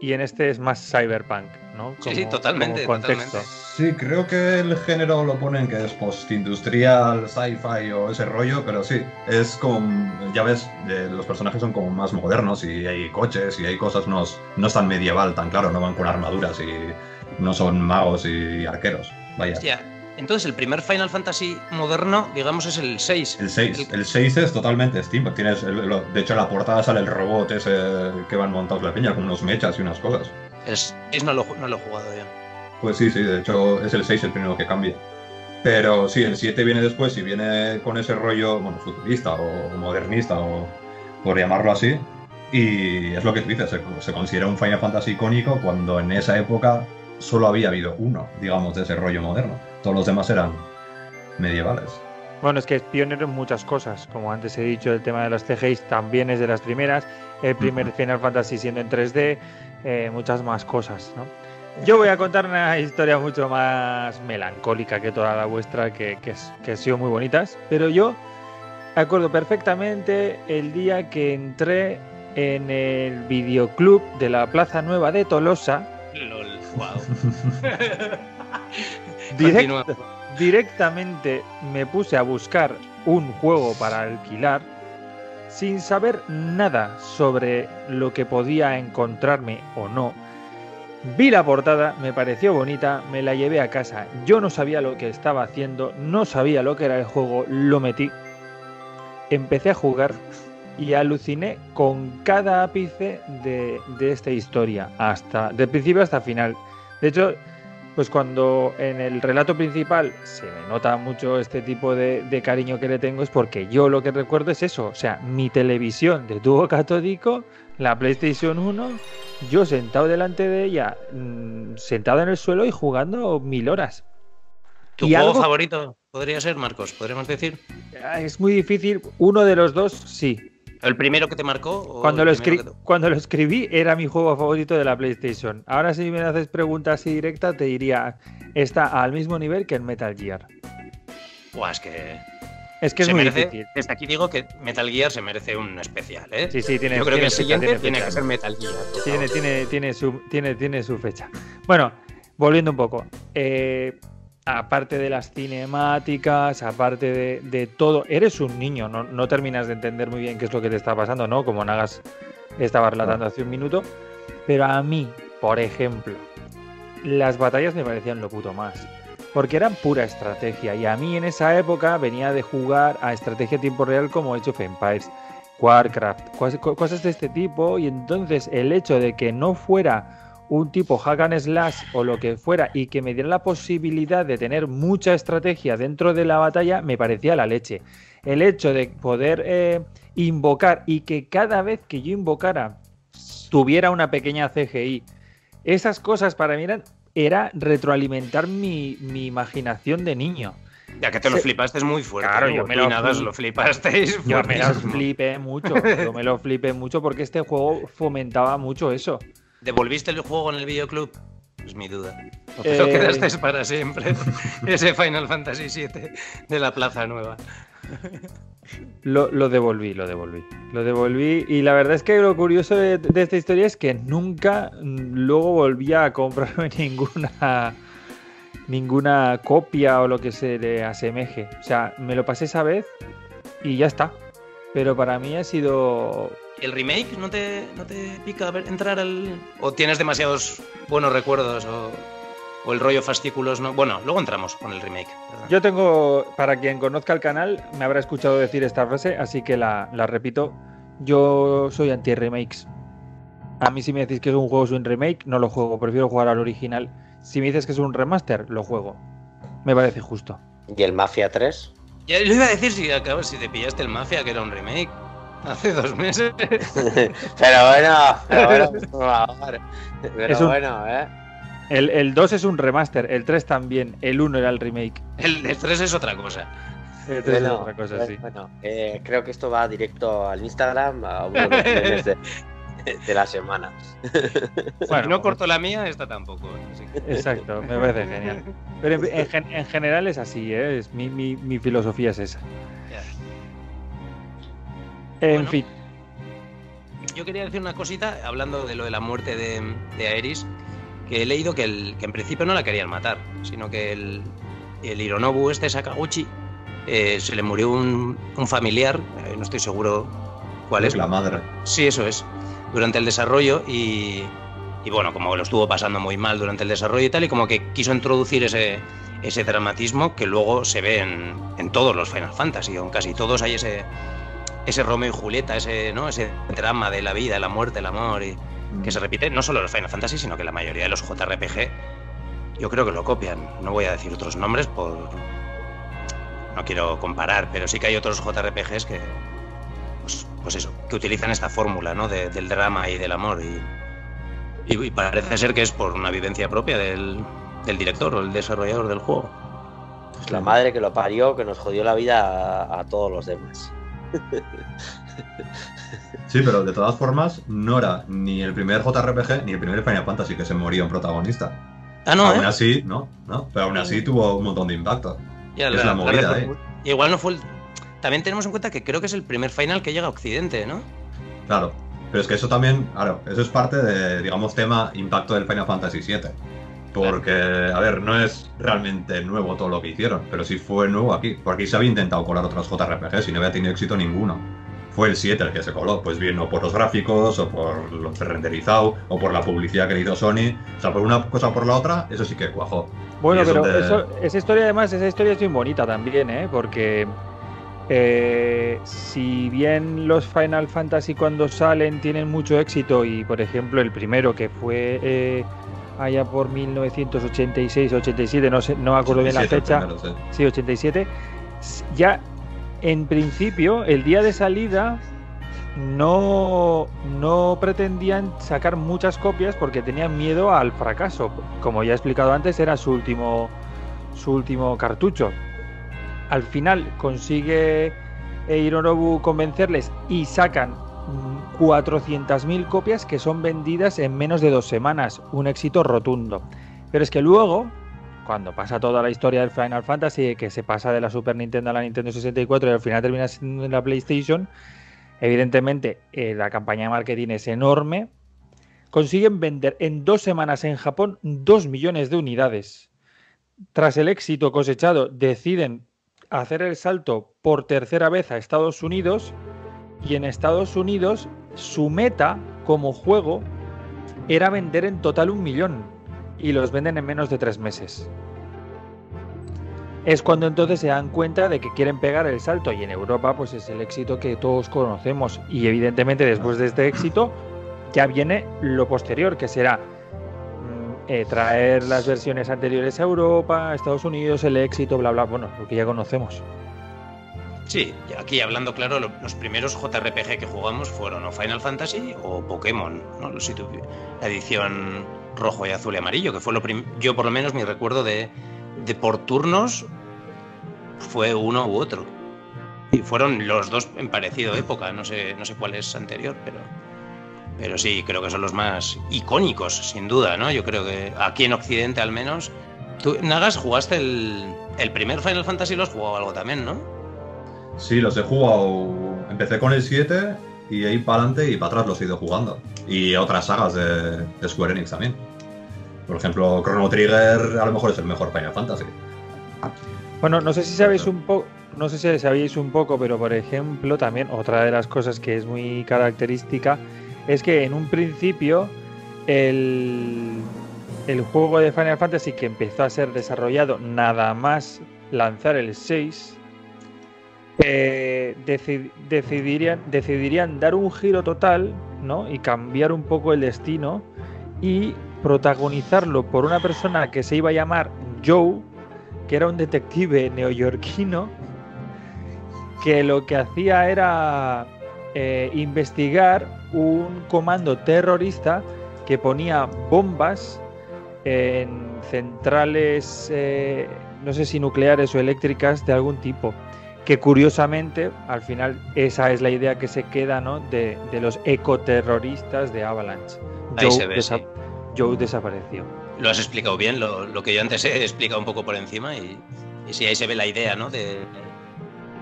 y en este es más cyberpunk, ¿no? Sí, sí, totalmente, como contexto. totalmente. Sí, creo que el género lo ponen que es postindustrial, sci-fi o ese rollo, pero sí, es como, ya ves, eh, los personajes son como más modernos y hay coches y hay cosas, no es, no es tan medieval, tan claro, no van con armaduras y no son magos y arqueros. Vaya. Hostia, entonces el primer Final Fantasy moderno, digamos, es el 6. El 6, el 6 es totalmente steampunk. Tienes el- lo- de hecho, en la portada sale el robot ese que van montados la peña con unos mechas y unas cosas. El 6 no lo, no lo he jugado ya. Pues sí, sí, de hecho es el 6 el primero que cambia. Pero sí, el 7 viene después y viene con ese rollo, bueno, futurista o modernista o por llamarlo así. Y es lo que tú dices, se, se considera un Final Fantasy icónico cuando en esa época solo había habido uno, digamos, de ese rollo moderno. Todos los demás eran medievales. Bueno, es que es pionero en muchas cosas. Como antes he dicho, el tema de los CGI también es de las primeras. El primer. Final Fantasy siendo en 3D, eh, muchas más cosas, ¿no? Yo voy a contar una historia mucho más melancólica que toda la vuestra, que, que, es- que ha sido muy bonitas. Pero yo acuerdo perfectamente el día que entré en el videoclub de la Plaza Nueva de Tolosa. LOL, wow. Directamente me puse a buscar un juego para alquilar sin saber nada sobre lo que podía encontrarme o no. Vi la portada, me pareció bonita, me la llevé a casa. Yo no sabía lo que estaba haciendo, no sabía lo que era el juego, lo metí. Empecé a jugar y aluciné con cada ápice de, de esta historia, hasta del principio hasta final. De hecho, pues cuando en el relato principal se me nota mucho este tipo de, de cariño que le tengo es porque yo lo que recuerdo es eso, o sea, mi televisión de tubo catódico, la PlayStation 1, yo sentado delante de ella, mm, sentado en el suelo y jugando mil horas. ¿Tu y juego algo- favorito podría ser, Marcos? ¿Podríamos decir? Ah, Es muy difícil, uno de los dos sí. ¿El primero que te marcó? Cuando el lo, escri- que te- cuando lo escribí era mi juego favorito de la PlayStation. Ahora si me haces preguntas así directas te diría, está al mismo nivel que el Metal Gear. Buah, es que. Es que es se muy merece- difícil. Desde aquí digo que Metal Gear se merece un especial, ¿eh? Sí, sí, tiene Yo creo que tiene el fecha, siguiente tiene que ser Metal Gear. Tiene, tiene, tiene, su, tiene, tiene su fecha. Bueno, volviendo un poco. eh, aparte de las cinemáticas, aparte de, de todo, eres un niño, no, no terminas de entender muy bien qué es lo que te está pasando, ¿no? Como Nagas estaba relatando hace un minuto. Pero a mí, por ejemplo, las batallas me parecían lo puto más. Porque eran pura estrategia. Y a mí en esa época venía de jugar a estrategia a tiempo real como Age of Empires. Warcraft, cos- co- cosas de este tipo, y entonces el hecho de que no fuera un tipo hack and slash o lo que fuera y que me diera la posibilidad de tener mucha estrategia dentro de la batalla me parecía la leche. El hecho de poder eh, invocar y que cada vez que yo invocara tuviera una pequeña CGI, esas cosas para mí eran, era retroalimentar mi, mi imaginación de niño. Ya que te lo flipaste es muy fuerte. Claro, yo me lo lo flipasteis. Yo me lo flipé mucho, yo me lo flipé mucho porque este juego fomentaba mucho eso. ¿Devolviste el juego en el videoclub? Es mi duda. ¿O Eh, te lo quedaste para siempre? Ese Final Fantasy VII de la Plaza Nueva. Lo, lo devolví, lo devolví. Lo devolví. Y la verdad es que lo curioso de, de esta historia es que nunca mm, luego volví a comprarme ninguna ninguna copia o lo que se le asemeje. O sea, me lo pasé esa vez y ya está. Pero para mí ha sido. ¿El remake no te, no te pica ver- entrar al. o tienes demasiados buenos recuerdos o, o el rollo fascículos? No? Bueno, luego entramos con el remake. perdón. Yo tengo, para quien conozca el canal, me habrá escuchado decir esta frase, así que la, la repito. Yo soy anti-remakes. A mí si me decís que es un juego sin remake, no lo juego, prefiero jugar al original. Si me dices que es un remaster, lo juego. Me parece justo. ¿Y el Mafia 3? Ya lo iba a decir si acabas, si te pillaste el Mafia, que era un remake. Hace dos meses. Pero bueno, pero bueno, por favor. Pero Es un- bueno, ¿eh? El, el 2 es un remaster, el 3 también, el 1 era el remake. El, el 3 es otra cosa. El 3 es Bueno, otra cosa, sí. bueno, eh, creo que esto va directo al Instagram, a uno de los memes de, de la semana. Bueno, si no corto la mía, esta tampoco. Exacto, me parece genial. Pero en, en gen- en general es así, ¿eh? Es mi, mi- mi filosofía es esa. En Bueno. fin, Yo quería decir una cosita, hablando de lo de la muerte de, de Aeris, que he leído que, el, que en principio no la querían matar, sino que el, el Hironobu, este Sakaguchi, eh, se le murió un, un familiar, eh, no estoy seguro cuál es. La madre. Sí, eso es, durante el desarrollo y, y bueno, como lo estuvo pasando muy mal durante el desarrollo y tal, y como que quiso introducir ese, ese dramatismo que luego se ve en, en todos los Final Fantasy, o en casi todos hay ese, ese Romeo y Julieta, ese, ¿no? ese drama de la vida, la muerte, el amor, y que se repite no solo en los Final Fantasy, sino que la mayoría de los JRPG yo creo que lo copian. No voy a decir otros nombres por... No quiero comparar, pero sí que hay otros JRPGs que, pues, eso, que utilizan esta fórmula, ¿no? De- del drama y del amor. Y, y- y parece ser que es por una vivencia propia del, del director o el desarrollador del juego. Pues la madre que lo parió, que nos jodió la vida a, a todos los demás. Sí, pero de todas formas, no era ni el primer JRPG ni el primer Final Fantasy que se moría un protagonista. Ah, no, aún ¿eh? así, no, no, pero aún así tuvo un montón de impacto. Ya, es la movida, reformu- Y igual no fue el... También tenemos en cuenta que creo que es el primer final que llega a Occidente, ¿no? Claro, pero es que eso también, claro, eso es parte de, digamos, tema impacto del Final Fantasy VII. Porque, a ver, no es realmente nuevo todo lo que hicieron, pero sí fue nuevo aquí. Porque aquí se había intentado colar otros JRPGs y no había tenido éxito ninguno. Fue el 7 el que se coló, pues bien, o por los gráficos, o por lo renderizado, o por la publicidad que le hizo Sony. O sea, por una cosa o por la otra, eso sí que cuajó. Bueno, es pero donde- eso- esa historia además, esa historia es bien bonita también, ¿eh? Porque eh, si bien los Final Fantasy cuando salen tienen mucho éxito y por ejemplo el primero que fue eh, allá por 1986-87, no sé, no me acuerdo bien la 87 fecha, primero, sí. sí, 87, s- ya en principio el día de salida no, no pretendían sacar muchas copias porque tenían miedo al fracaso. Como ya he explicado antes, era su último, su último cartucho. Al final consigue Hironobu convencerles y sacan mm, 400.000 copias que son vendidas en menos de dos semanas. Un éxito rotundo. Pero es que luego, cuando pasa toda la historia del Final Fantasy, que se pasa de la Super Nintendo a la Nintendo 64 y al final termina siendo en la PlayStation, evidentemente eh, la campaña de marketing es enorme. Consiguen vender en dos semanas en Japón 2 millones de unidades. Tras el éxito cosechado, deciden hacer el salto por tercera vez a Estados Unidos y en Estados Unidos su meta como juego era vender en total un millón y los venden en menos de tres meses. Es cuando entonces se dan cuenta de que quieren pegar el salto y en Europa pues es el éxito que todos conocemos y evidentemente después de este éxito ya viene lo posterior que será eh, traer las versiones anteriores a Europa, Estados Unidos, el éxito, bla bla, bueno, lo que ya conocemos. Sí, aquí hablando claro, lo- los primeros JRPG que jugamos fueron o Final Fantasy o Pokémon, ¿no? La edición rojo y azul y amarillo, que fue lo yo por lo menos mi recuerdo de, de por turnos fue uno u otro. Y fueron los dos en parecido época, no sé, no sé cuál es anterior, pero Pero sí, creo que son los más icónicos, sin duda, ¿no? Yo creo que aquí en Occidente al menos. Tú, Nagas, jugaste el, el primer Final Fantasy, lo has jugado algo también, ¿no? Sí, los he jugado. Empecé con el 7 y ahí para adelante y para atrás los he ido jugando. Y otras sagas de, de Square Enix también. Por ejemplo, Chrono Trigger a lo mejor es el mejor Final Fantasy. Bueno, no sé si sabéis un poco, no sé si sabéis un poco, pero por ejemplo, también otra de las cosas que es muy característica es que en un principio el, el juego de Final Fantasy que empezó a ser desarrollado nada más lanzar el 6, eh, deci- decidirían, decidirían dar un giro total ¿no? y cambiar un poco el destino y protagonizarlo por una persona que se iba a llamar Joe, que era un detective neoyorquino que lo que hacía era eh, investigar un comando terrorista que ponía bombas en centrales, eh, no sé si nucleares o eléctricas de algún tipo. Que curiosamente, al final, esa es la idea que se queda ¿no? de, de los ecoterroristas de Avalanche. Ahí se ve, desa- sí. Joe desapareció. Lo has explicado bien, lo, lo que yo antes he explicado un poco por encima y, y sí, ahí se ve la idea, ¿no? De,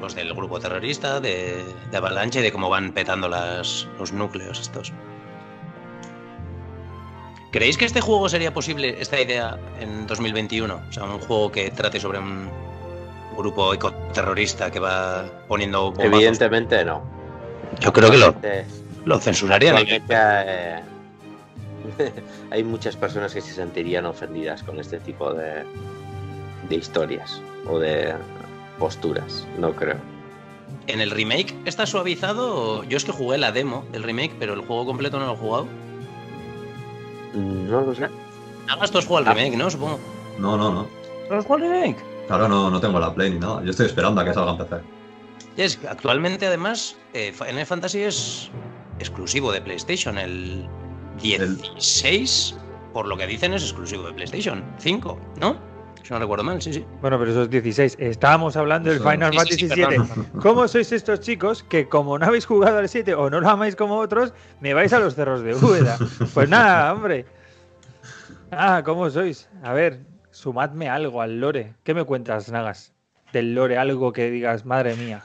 pues del grupo terrorista, de, de Avalanche y de cómo van petando las, los núcleos estos. ¿Creéis que este juego sería posible, esta idea, en 2021? O sea, un juego que trate sobre un grupo ecoterrorista que va poniendo bombazos. Evidentemente no. Yo creo que lo, lo censurarían. eh, hay muchas personas que se sentirían ofendidas con este tipo de, de historias o de posturas. No creo. ¿En el remake está suavizado? Yo es que jugué la demo del remake, pero el juego completo no lo he jugado. No lo sé. Hagas tú has jugado Ah. el remake, ¿no? Supongo. No, no, no. ¿No has jugado el remake? Claro, no, no tengo la Play ni nada. Yo estoy esperando a que salga en PC. Es que actualmente, además, eh, Final Fantasy es exclusivo de PlayStation. El 16, por lo que dicen, es exclusivo de PlayStation 5, ¿no? Si no recuerdo mal, sí, sí. Bueno, pero esos 16. Estábamos hablando del Final Sí, sí, sí, Fantasy VII. perdón. ¿Cómo sois estos chicos que como no habéis jugado al 7 o no lo amáis como otros, me vais a los cerros de Úbeda? Pues nada, hombre. Ah, ¿cómo sois? A ver, sumadme algo al lore. ¿Qué me cuentas, Nagas? Del lore, algo que digas, madre mía.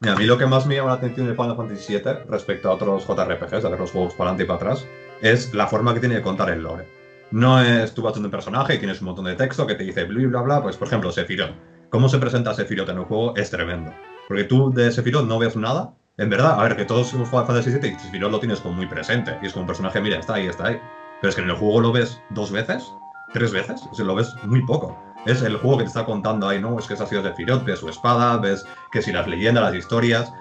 Mira, a mí lo que más me llama la atención de Final Fantasy VII respecto a otros JRPGs, a ver los juegos para adelante y para atrás, es la forma que tiene de contar el lore. No es tú vas un personaje y tienes un montón de texto que te dice bla bla bla, pues por ejemplo, Sephiroth. Cómo se presenta Sephiroth en el juego es tremendo. Porque tú de Sephiroth no ves nada. En verdad, a ver, que todos a Final Fantasy VII y Sephiroth lo tienes como muy presente. Y es como un personaje, mira, está ahí, está ahí. Pero es que en el juego lo ves dos veces, tres veces, o sea, lo ves muy poco. Es el juego que te está contando ahí, ¿no? Es que es ha sido Sephiroth, ves su espada, ves que si las leyendas, las historias.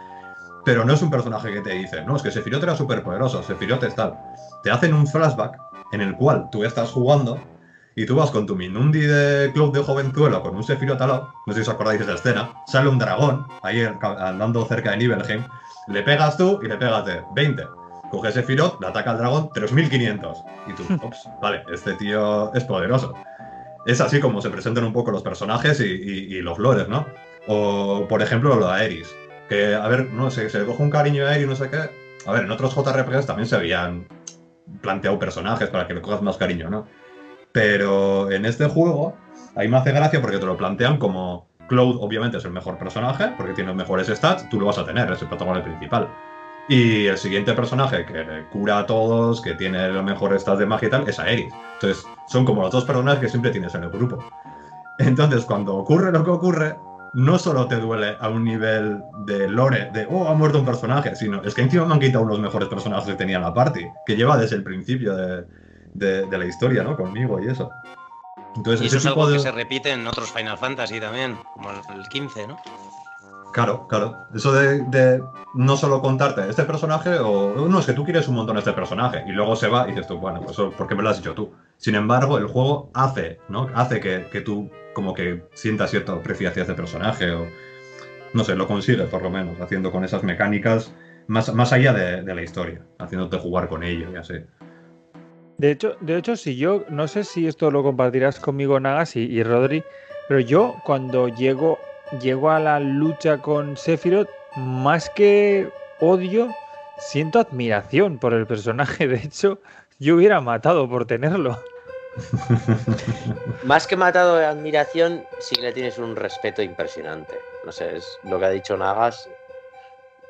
Pero no es un personaje que te dice, no, es que Sephiroth era súper poderoso, Sephiroth es tal. Te hacen un flashback en el cual tú estás jugando y tú vas con tu Minundi de club de jovenzuelo con un lado, no sé si os acordáis de esa escena, sale un dragón ahí andando cerca de Nibelheim, le pegas tú y le pegas de 20. Coge Sephiroth, le ataca al dragón 3500. Y tú, ups, vale, este tío es poderoso. Es así como se presentan un poco los personajes y, y- y los lores, ¿no? O, por ejemplo, lo de Aeris. Que, a ver, no sé, se le coge un cariño a Aeris, no sé qué. A ver, en otros JRPGs también se habían planteado personajes para que le cojas más cariño, ¿no? Pero en este juego, ahí me hace gracia porque te lo plantean como Cloud, obviamente, es el mejor personaje, porque tiene los mejores stats, tú lo vas a tener, es el protagonista principal. Y el siguiente personaje que cura a todos, que tiene los mejores stats de magia y tal, es Aeris. Entonces, son como los dos personajes que siempre tienes en el grupo. Entonces, cuando ocurre lo que ocurre, no solo te duele a un nivel de lore, de oh, ha muerto un personaje, sino es que encima me han quitado unos mejores personajes que tenía en la party, que lleva desde el principio de, de- de la historia, ¿no? Conmigo y eso. Entonces, Y eso es algo de... que se repite en otros Final Fantasy también, como el 15, ¿no? Claro, claro. Eso de, de no solo contarte este personaje o no, es que tú quieres un montón este personaje y luego se va y dices tú, bueno, pues eso, ¿por qué me lo has dicho tú? Sin embargo, el juego hace, ¿no? Hace que, que tú como que sientas cierto aprecio hacia este personaje o no sé, lo consigues por lo menos, haciendo con esas mecánicas más, más allá de, la historia, haciéndote jugar con ello y así. De hecho, de hecho, si yo, no sé si esto lo compartirás conmigo, Nagas y, y Rodri, pero yo cuando llego, llego a la lucha con Sephiroth, más que odio, siento admiración por el personaje. De hecho, yo hubiera matado por tenerlo. Más que matado de admiración, sí le tienes un respeto impresionante. No sé, es lo que ha dicho Nagas.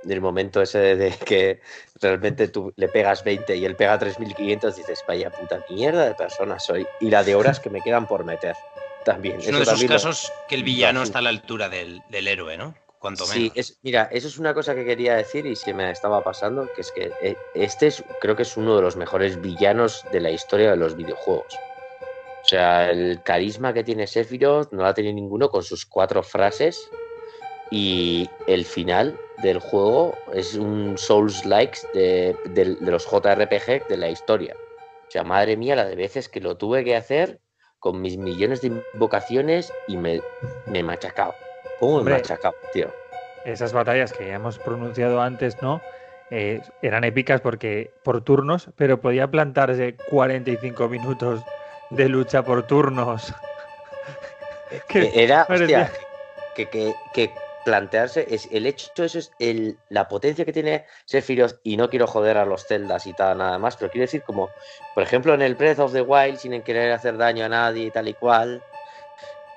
Del momento ese de que realmente tú le pegas 20 y él pega 3500, dices, vaya puta mierda de persona soy. Y la de horas que me quedan por meter. También. Es uno de esos casos que el villano está a la altura del, del héroe, ¿no? Cuanto menos. Sí, es, mira, eso es una cosa que quería decir y se me estaba pasando, que es que eh, este es, creo que es uno de los mejores villanos de la historia de los videojuegos. O sea, el carisma que tiene Sephiroth no la tiene ninguno con sus cuatro frases y el final del juego es un Souls Likes de, de, de, los JRPG de la historia. O sea, madre mía, la de veces que lo tuve que hacer con mis millones de invocaciones y me, me machacado. ¿Cómo me machacado, tío? Esas batallas que ya hemos pronunciado antes, ¿no? Eh, eran épicas porque por turnos, pero podía plantarse 45 minutos de lucha por turnos. que Era, hostia, que, que, que, plantearse es el hecho eso es el, la potencia que tiene Sephiroth y no quiero joder a los celdas y tal nada más pero quiero decir como por ejemplo en el Breath of the Wild sin querer hacer daño a nadie y tal y cual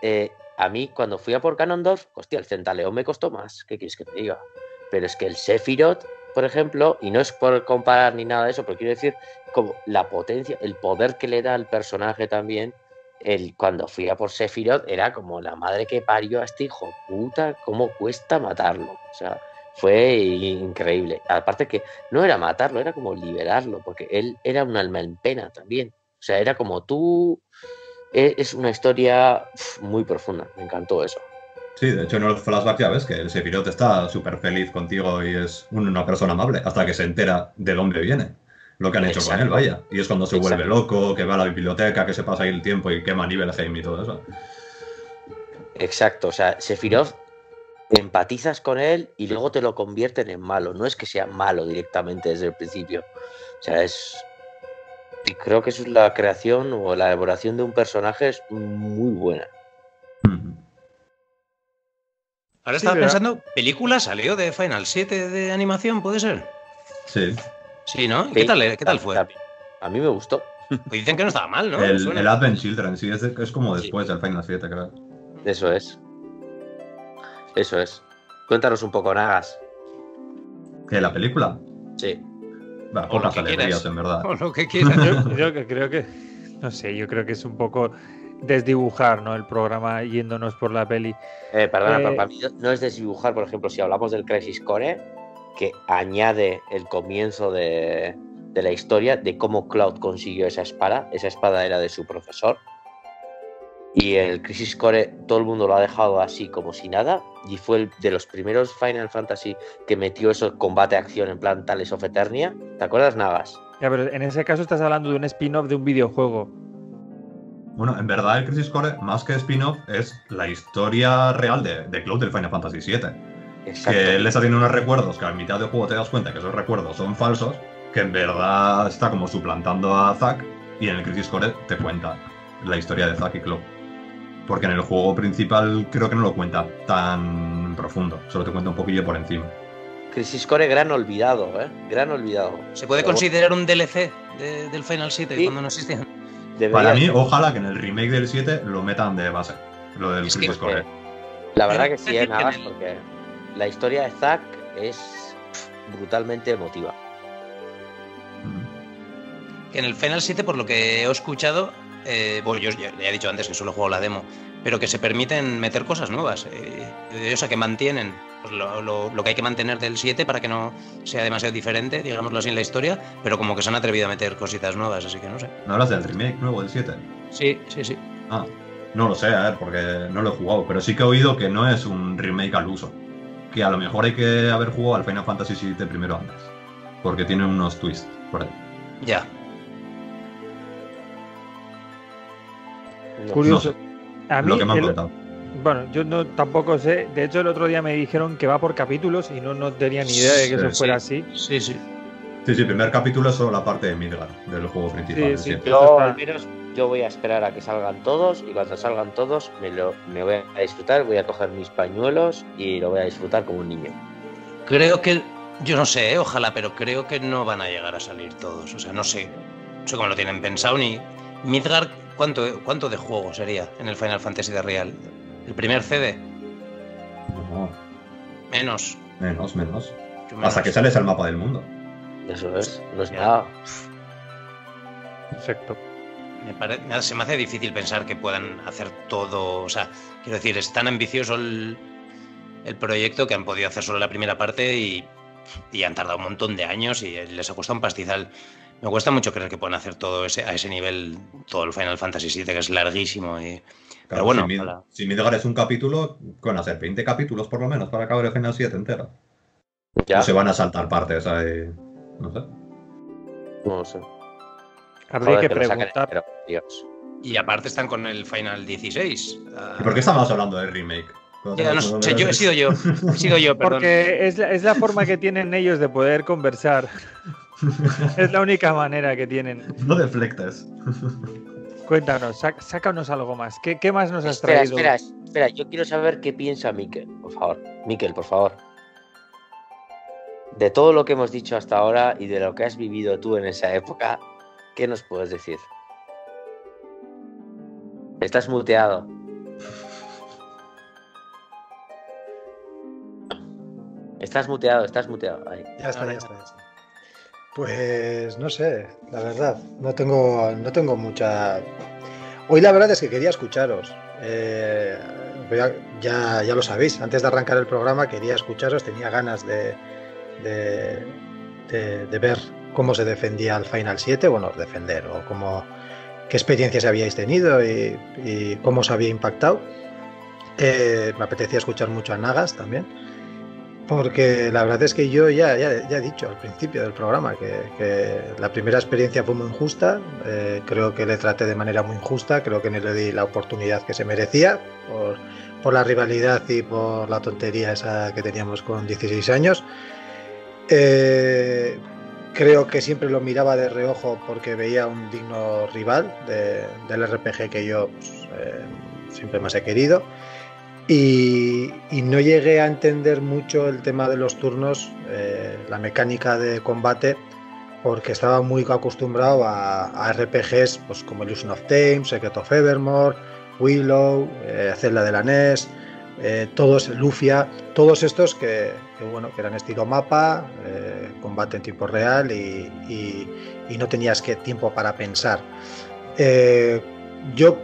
eh, a mí cuando fui a por Ganondorf hostia el Centaleón me costó más ¿qué quieres que te diga? pero es que el Sephiroth por ejemplo y no es por comparar ni nada de eso pero quiero decir como la potencia el poder que le da al personaje también el, cuando fui a por Sephiroth era como la madre que parió a este hijo puta, cómo cuesta matarlo. O sea, fue increíble. Aparte que no era matarlo, era como liberarlo, porque él era un alma en pena también. O sea, era como tú. Es una historia muy profunda, me encantó eso. Sí, de hecho en el flashback ya ves que el Sephiroth está súper feliz contigo y es una persona amable, hasta que se entera de dónde viene lo que han hecho Exacto. con él, vaya. Y es cuando se Exacto. vuelve loco, que va a la biblioteca, que se pasa ahí el tiempo y quema Nibelheim y todo eso. Exacto, o sea, Sephiroth empatizas con él y luego te lo convierten en malo. No es que sea malo directamente desde el principio. O sea, es. Y creo que es la creación o la elaboración de un personaje es muy buena. Ahora estaba sí, pensando, ¿película salió de Final 7 de animación? ¿Puede ser? Sí. Sí, ¿no? ¿Qué tal, qué tal fue? A mí me gustó. Pues dicen que no estaba mal, ¿no? El, el Advent Children, sí, es, es como después sí. del Final 7, creo. Eso es. Eso es. Cuéntanos un poco, Nagas. ¿Qué, la película? Sí. Va, pocas alegrías, en verdad. O lo que quieras. yo, yo que creo que. No sé, yo creo que es un poco desdibujar ¿no? el programa yéndonos por la peli. Eh, perdona, eh... para mí no es desdibujar, por ejemplo, si hablamos del Crisis Core, que añade el comienzo de, de, la historia de cómo Cloud consiguió esa espada. Esa espada era de su profesor. Y el Crisis Core todo el mundo lo ha dejado así como si nada. Y fue el de los primeros Final Fantasy que metió eso combate-acción en plan Tales of Eternia. ¿Te acuerdas, Nagas? Ya, pero en ese caso estás hablando de un spin-off de un videojuego. Bueno, en verdad el Crisis Core, más que spin-off, es la historia real de, de Cloud del Final Fantasy VII. Exacto. Que él está teniendo unos recuerdos que a mitad del juego te das cuenta que esos recuerdos son falsos, que en verdad está como suplantando a Zack y en el Crisis Core te cuenta la historia de Zack y Cloud. Porque en el juego principal creo que no lo cuenta tan profundo, solo te cuenta un poquillo por encima. Crisis Core gran olvidado, ¿eh? Gran olvidado. ¿Se puede Pero... considerar un DLC de, del Final 7 ¿Sí? cuando no existían? Debería Para mí, ojalá que en el remake del 7 lo metan de base, lo del que, Core. La verdad que sí, ¿eh? nada, porque la historia de Zack es brutalmente emotiva. Que en el Final 7, por lo que he escuchado, eh, bueno, yo ya, he dicho antes que solo he jugado la demo, pero que se permiten meter cosas nuevas. Eh, o sea, que mantienen pues, lo, lo, lo, que hay que mantener del 7 para que no sea demasiado diferente, digámoslo así, en la historia, pero como que se han atrevido a meter cositas nuevas, así que no sé. ¿No hablas del remake nuevo del 7? Sí, sí, sí. Ah, no lo sé, a ver, porque no lo he jugado, pero sí que he oído que no es un remake al uso. Que a lo mejor hay que haber jugado al Final Fantasy VII primero antes. Porque tiene unos twists por ahí. Ya. Curioso. No a mí, lo que me han el, contado. Bueno, yo no tampoco sé. De hecho, el otro día me dijeron que va por capítulos y no, no tenía ni idea de que sí, eso fuera sí. así. Sí, sí. Sí, sí, primer capítulo es solo la parte de Midgar, del juego principal. Sí, sí, yo, al menos, yo voy a esperar a que salgan todos y cuando salgan todos me, lo, me voy a disfrutar, voy a coger mis pañuelos y lo voy a disfrutar como un niño. Creo que Yo no sé, ¿eh? ojalá, pero creo que no van a llegar a salir todos. O sea, no sé. No sé cómo lo tienen pensado ni. Midgard, ¿cuánto, ¿cuánto de juego sería en el Final Fantasy de Real? ¿El primer CD? No, Menos. menos, menos. Hasta que sales al mapa del mundo. Eso es, no es Ya. nada. Exacto. Me pare- me- se me hace difícil pensar que puedan hacer todo. O sea, quiero decir, es tan ambicioso el, el proyecto que han podido hacer solo la primera parte y, y han tardado un montón de años y les ha costado un pastizal. Me cuesta mucho creer que puedan hacer todo ese, a ese nivel, todo el Final Fantasy VII, que es larguísimo. Y, Pero bueno, si, Mid- ojalá. si Midgard es un capítulo, van a ser 20 capítulos por lo menos para acabar el Final 7 entero. Ya, O se van a saltar partes ahí. No sé. no sé. Habría Joder, que preguntar. Dios. y aparte están con el Final 16. Ah, ¿Y por qué estamos hablando del remake? Ya no sé, yo he sido yo. He sido yo, perdón. Porque es la, es la forma que tienen ellos de poder conversar. Es la única manera que tienen. No deflectes. Cuéntanos, sac- sácanos algo más. ¿Qué, qué más nos has Espera, traído? espera, espera, yo quiero saber qué piensa Miquel, por favor. Miquel, por favor. De todo lo que hemos dicho hasta ahora y de lo que has vivido tú en esa época, ¿qué nos puedes decir? Estás muteado. Estás muteado, estás muteado. Ahí. Ya está, ya. está, ya está. Pues no sé, la verdad, no tengo, no tengo mucha. Hoy la verdad es que quería escucharos. Eh, ya, ya lo sabéis, antes de arrancar el programa quería escucharos, tenía ganas de, de, de- ver cómo se defendía el Final 7, bueno, defender, o cómo, qué experiencias habíais tenido y, y cómo os había impactado. Eh, me apetecía escuchar mucho a Nagas también. Porque la verdad es que yo ya, ya, ya he dicho al principio del programa que, la primera experiencia fue muy injusta. eh, creo que le traté de manera muy injusta. Creo que no le di la oportunidad que se merecía por, la rivalidad y por la tontería esa que teníamos con 16 años. Eh, creo que siempre lo miraba de reojo porque veía un digno rival de- del RPG que yo pues, eh, siempre más he querido. Y, no llegué a entender mucho el tema de los turnos, eh, la mecánica de combate, porque estaba muy acostumbrado a, RPGs pues, como Illusion of Time, Secret of Evermore, Willow, eh, Zelda de la NES, eh, todos, Lufia, todos estos que, bueno, que eran estilo mapa, eh, combate en tiempo real y, y- y no tenías que tiempo para pensar. Yo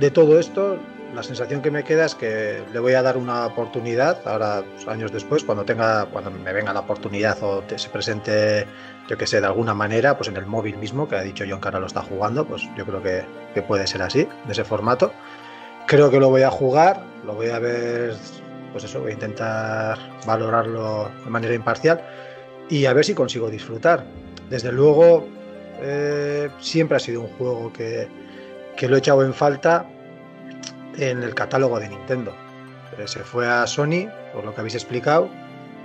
de todo esto, la sensación que me queda es que le voy a dar una oportunidad ahora, años después, cuando tenga, cuando me venga la oportunidad o se presente, yo que sé, de alguna manera, pues en el móvil mismo, que ha dicho John que ahora lo está jugando, pues yo creo que, que puede ser así, de ese formato. Creo que lo voy a jugar, lo voy a ver, pues eso, voy a intentar valorarlo de manera imparcial y a ver si consigo disfrutar. Desde luego, eh, siempre ha sido un juego que, que lo he echado en falta en el catálogo de Nintendo. Eh, se fue a Sony, por lo que habéis explicado,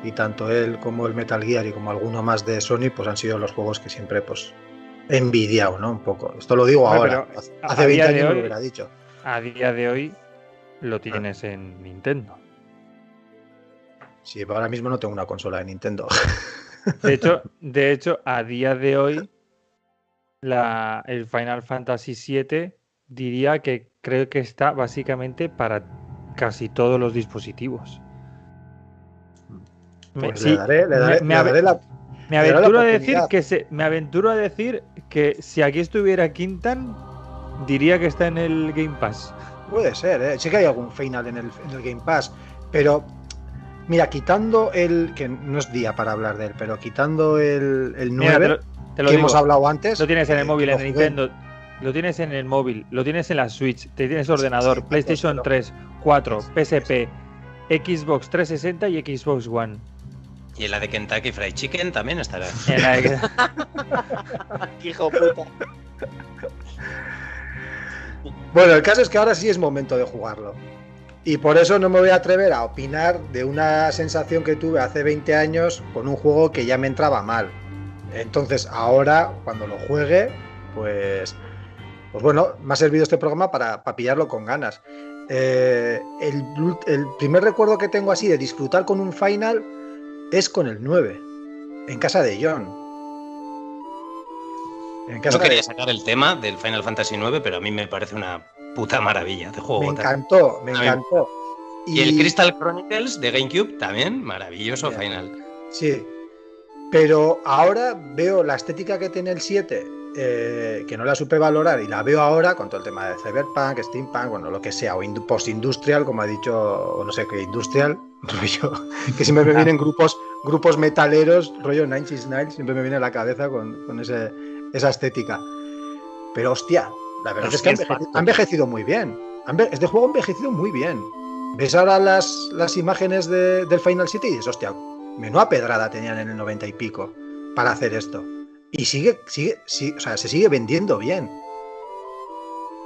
y tanto él como el Metal Gear y como alguno más de Sony, pues han sido los juegos que siempre pues he envidiado, ¿no? Un poco. Esto lo digo ahora. pero Hace a- hace a 20 día de años no hoy- lo hubiera dicho. A día de hoy lo tienes en Nintendo. Sí, pero ahora mismo no tengo una consola de Nintendo. De hecho, de hecho a día de hoy, la, el Final Fantasy VII diría que creo que está básicamente para casi todos los dispositivos. Me- Pues le daré, le daré, me le ave- daré la. Me daré la aventuro a decir que se, me aventuro a decir que si aquí estuviera Quintan, diría que está en el Game Pass. Puede ser, ¿eh? Sí que hay algún final en el, en el Game Pass, pero mira, quitando el. que no es día para hablar de él, pero quitando el, el 9 Mira, te lo, te lo que digo, hemos hablado antes. lo tienes en el eh, móvil, en el. Nintendo, lo tienes en el móvil, lo tienes en la Switch, te tienes ordenador, sí, PlayStation pero- 3, 4, PSP, Xbox 360 y Xbox One. Y en la de Kentucky Fried Chicken también estará. En la que- Hijo puta. Bueno, el caso es que ahora sí es momento de jugarlo. Y por eso no me voy a atrever a opinar de una sensación que tuve hace 20 años con un juego que ya me entraba mal. Entonces, ahora, cuando lo juegue, pues, pues bueno, me ha servido este programa para, para pillarlo con ganas. Eh, el, primer recuerdo que tengo así de disfrutar con un final es con el 9. en casa de John. En casa no quería sacar el tema del Final Fantasy IX, pero a mí me parece una puta maravilla de juego. Me encantó, me encantó. Y... el Crystal Chronicles de GameCube también, maravilloso final. Sí, pero ahora veo la estética que tiene el 7, eh, que no la supe valorar, y la veo ahora con todo el tema de Cyberpunk, Steampunk, bueno, lo que sea, o post-industrial, como ha dicho, no sé qué, industrial, rollo, que siempre me vienen grupos, grupos metaleros, rollo Nine Inch Nails, siempre me viene a la cabeza con, ese, esa estética. Pero hostia, la verdad es que ha envejecido, muy bien. Este juego ha envejecido muy bien. Ves ahora las, las imágenes del Final 7 y dices, hostia, menuda pedrada tenían en el 90 y pico para hacer esto. Y sigue, sigue, o sea, se sigue vendiendo bien.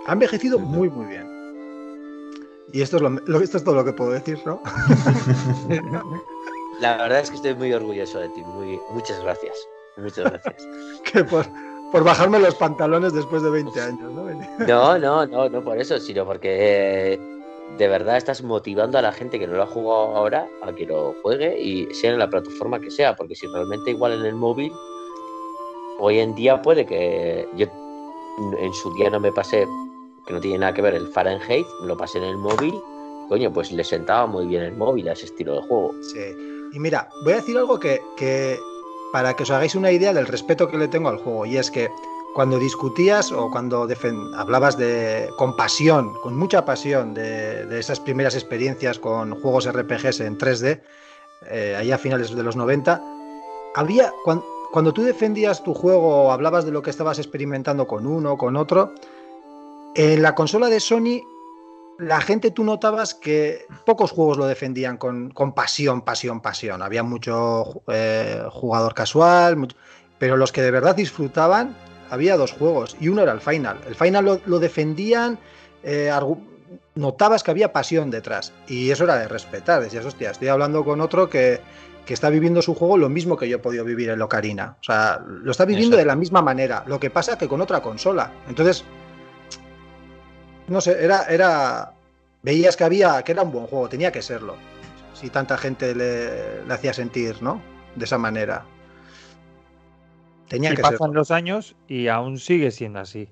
Ha envejecido muy, muy bien. Y esto es, lo, esto es todo lo que puedo decir, ¿no? La verdad es que estoy muy orgulloso de ti. Muy, muchas gracias. Muchas gracias. que por, por, bajarme los pantalones después de 20 años, ¿no? no, no, no, no por eso, sino porque eh, de verdad estás motivando a la gente que no lo ha jugado ahora a que lo juegue y sea en la plataforma que sea, porque si realmente igual en el móvil, hoy en día puede que yo en su día no me pasé, que no tiene nada que ver el Fahrenheit, lo pasé en el móvil, coño, pues le sentaba muy bien el móvil a ese estilo de juego. Sí, y mira, voy a decir algo que, que para que os hagáis una idea del respeto que le tengo al juego, y es que cuando discutías o cuando hablabas de, con pasión, con mucha pasión, de, esas primeras experiencias con juegos RPGs en 3D, eh, ahí a finales de los 90, había, tú defendías tu juego o hablabas de lo que estabas experimentando con uno o con otro, en la consola de Sony la gente tú notabas que pocos juegos lo defendían con, pasión, pasión, pasión. Había mucho eh, jugador casual, pero los que de verdad disfrutaban había dos juegos y uno era el Final. El Final lo, defendían, eh, notabas que había pasión detrás y eso era de respetar. Decías, hostia, estoy hablando con otro que, está viviendo su juego lo mismo que yo he podido vivir en Ocarina. O sea, lo está viviendo de la misma manera. Lo que pasa que con otra consola. Entonces, no sé, era, era. Veías que había, que era un buen juego, tenía que serlo. Si tanta gente le, le hacía sentir, ¿no? De esa manera. Tenía y pasan los años y aún sigue siendo así.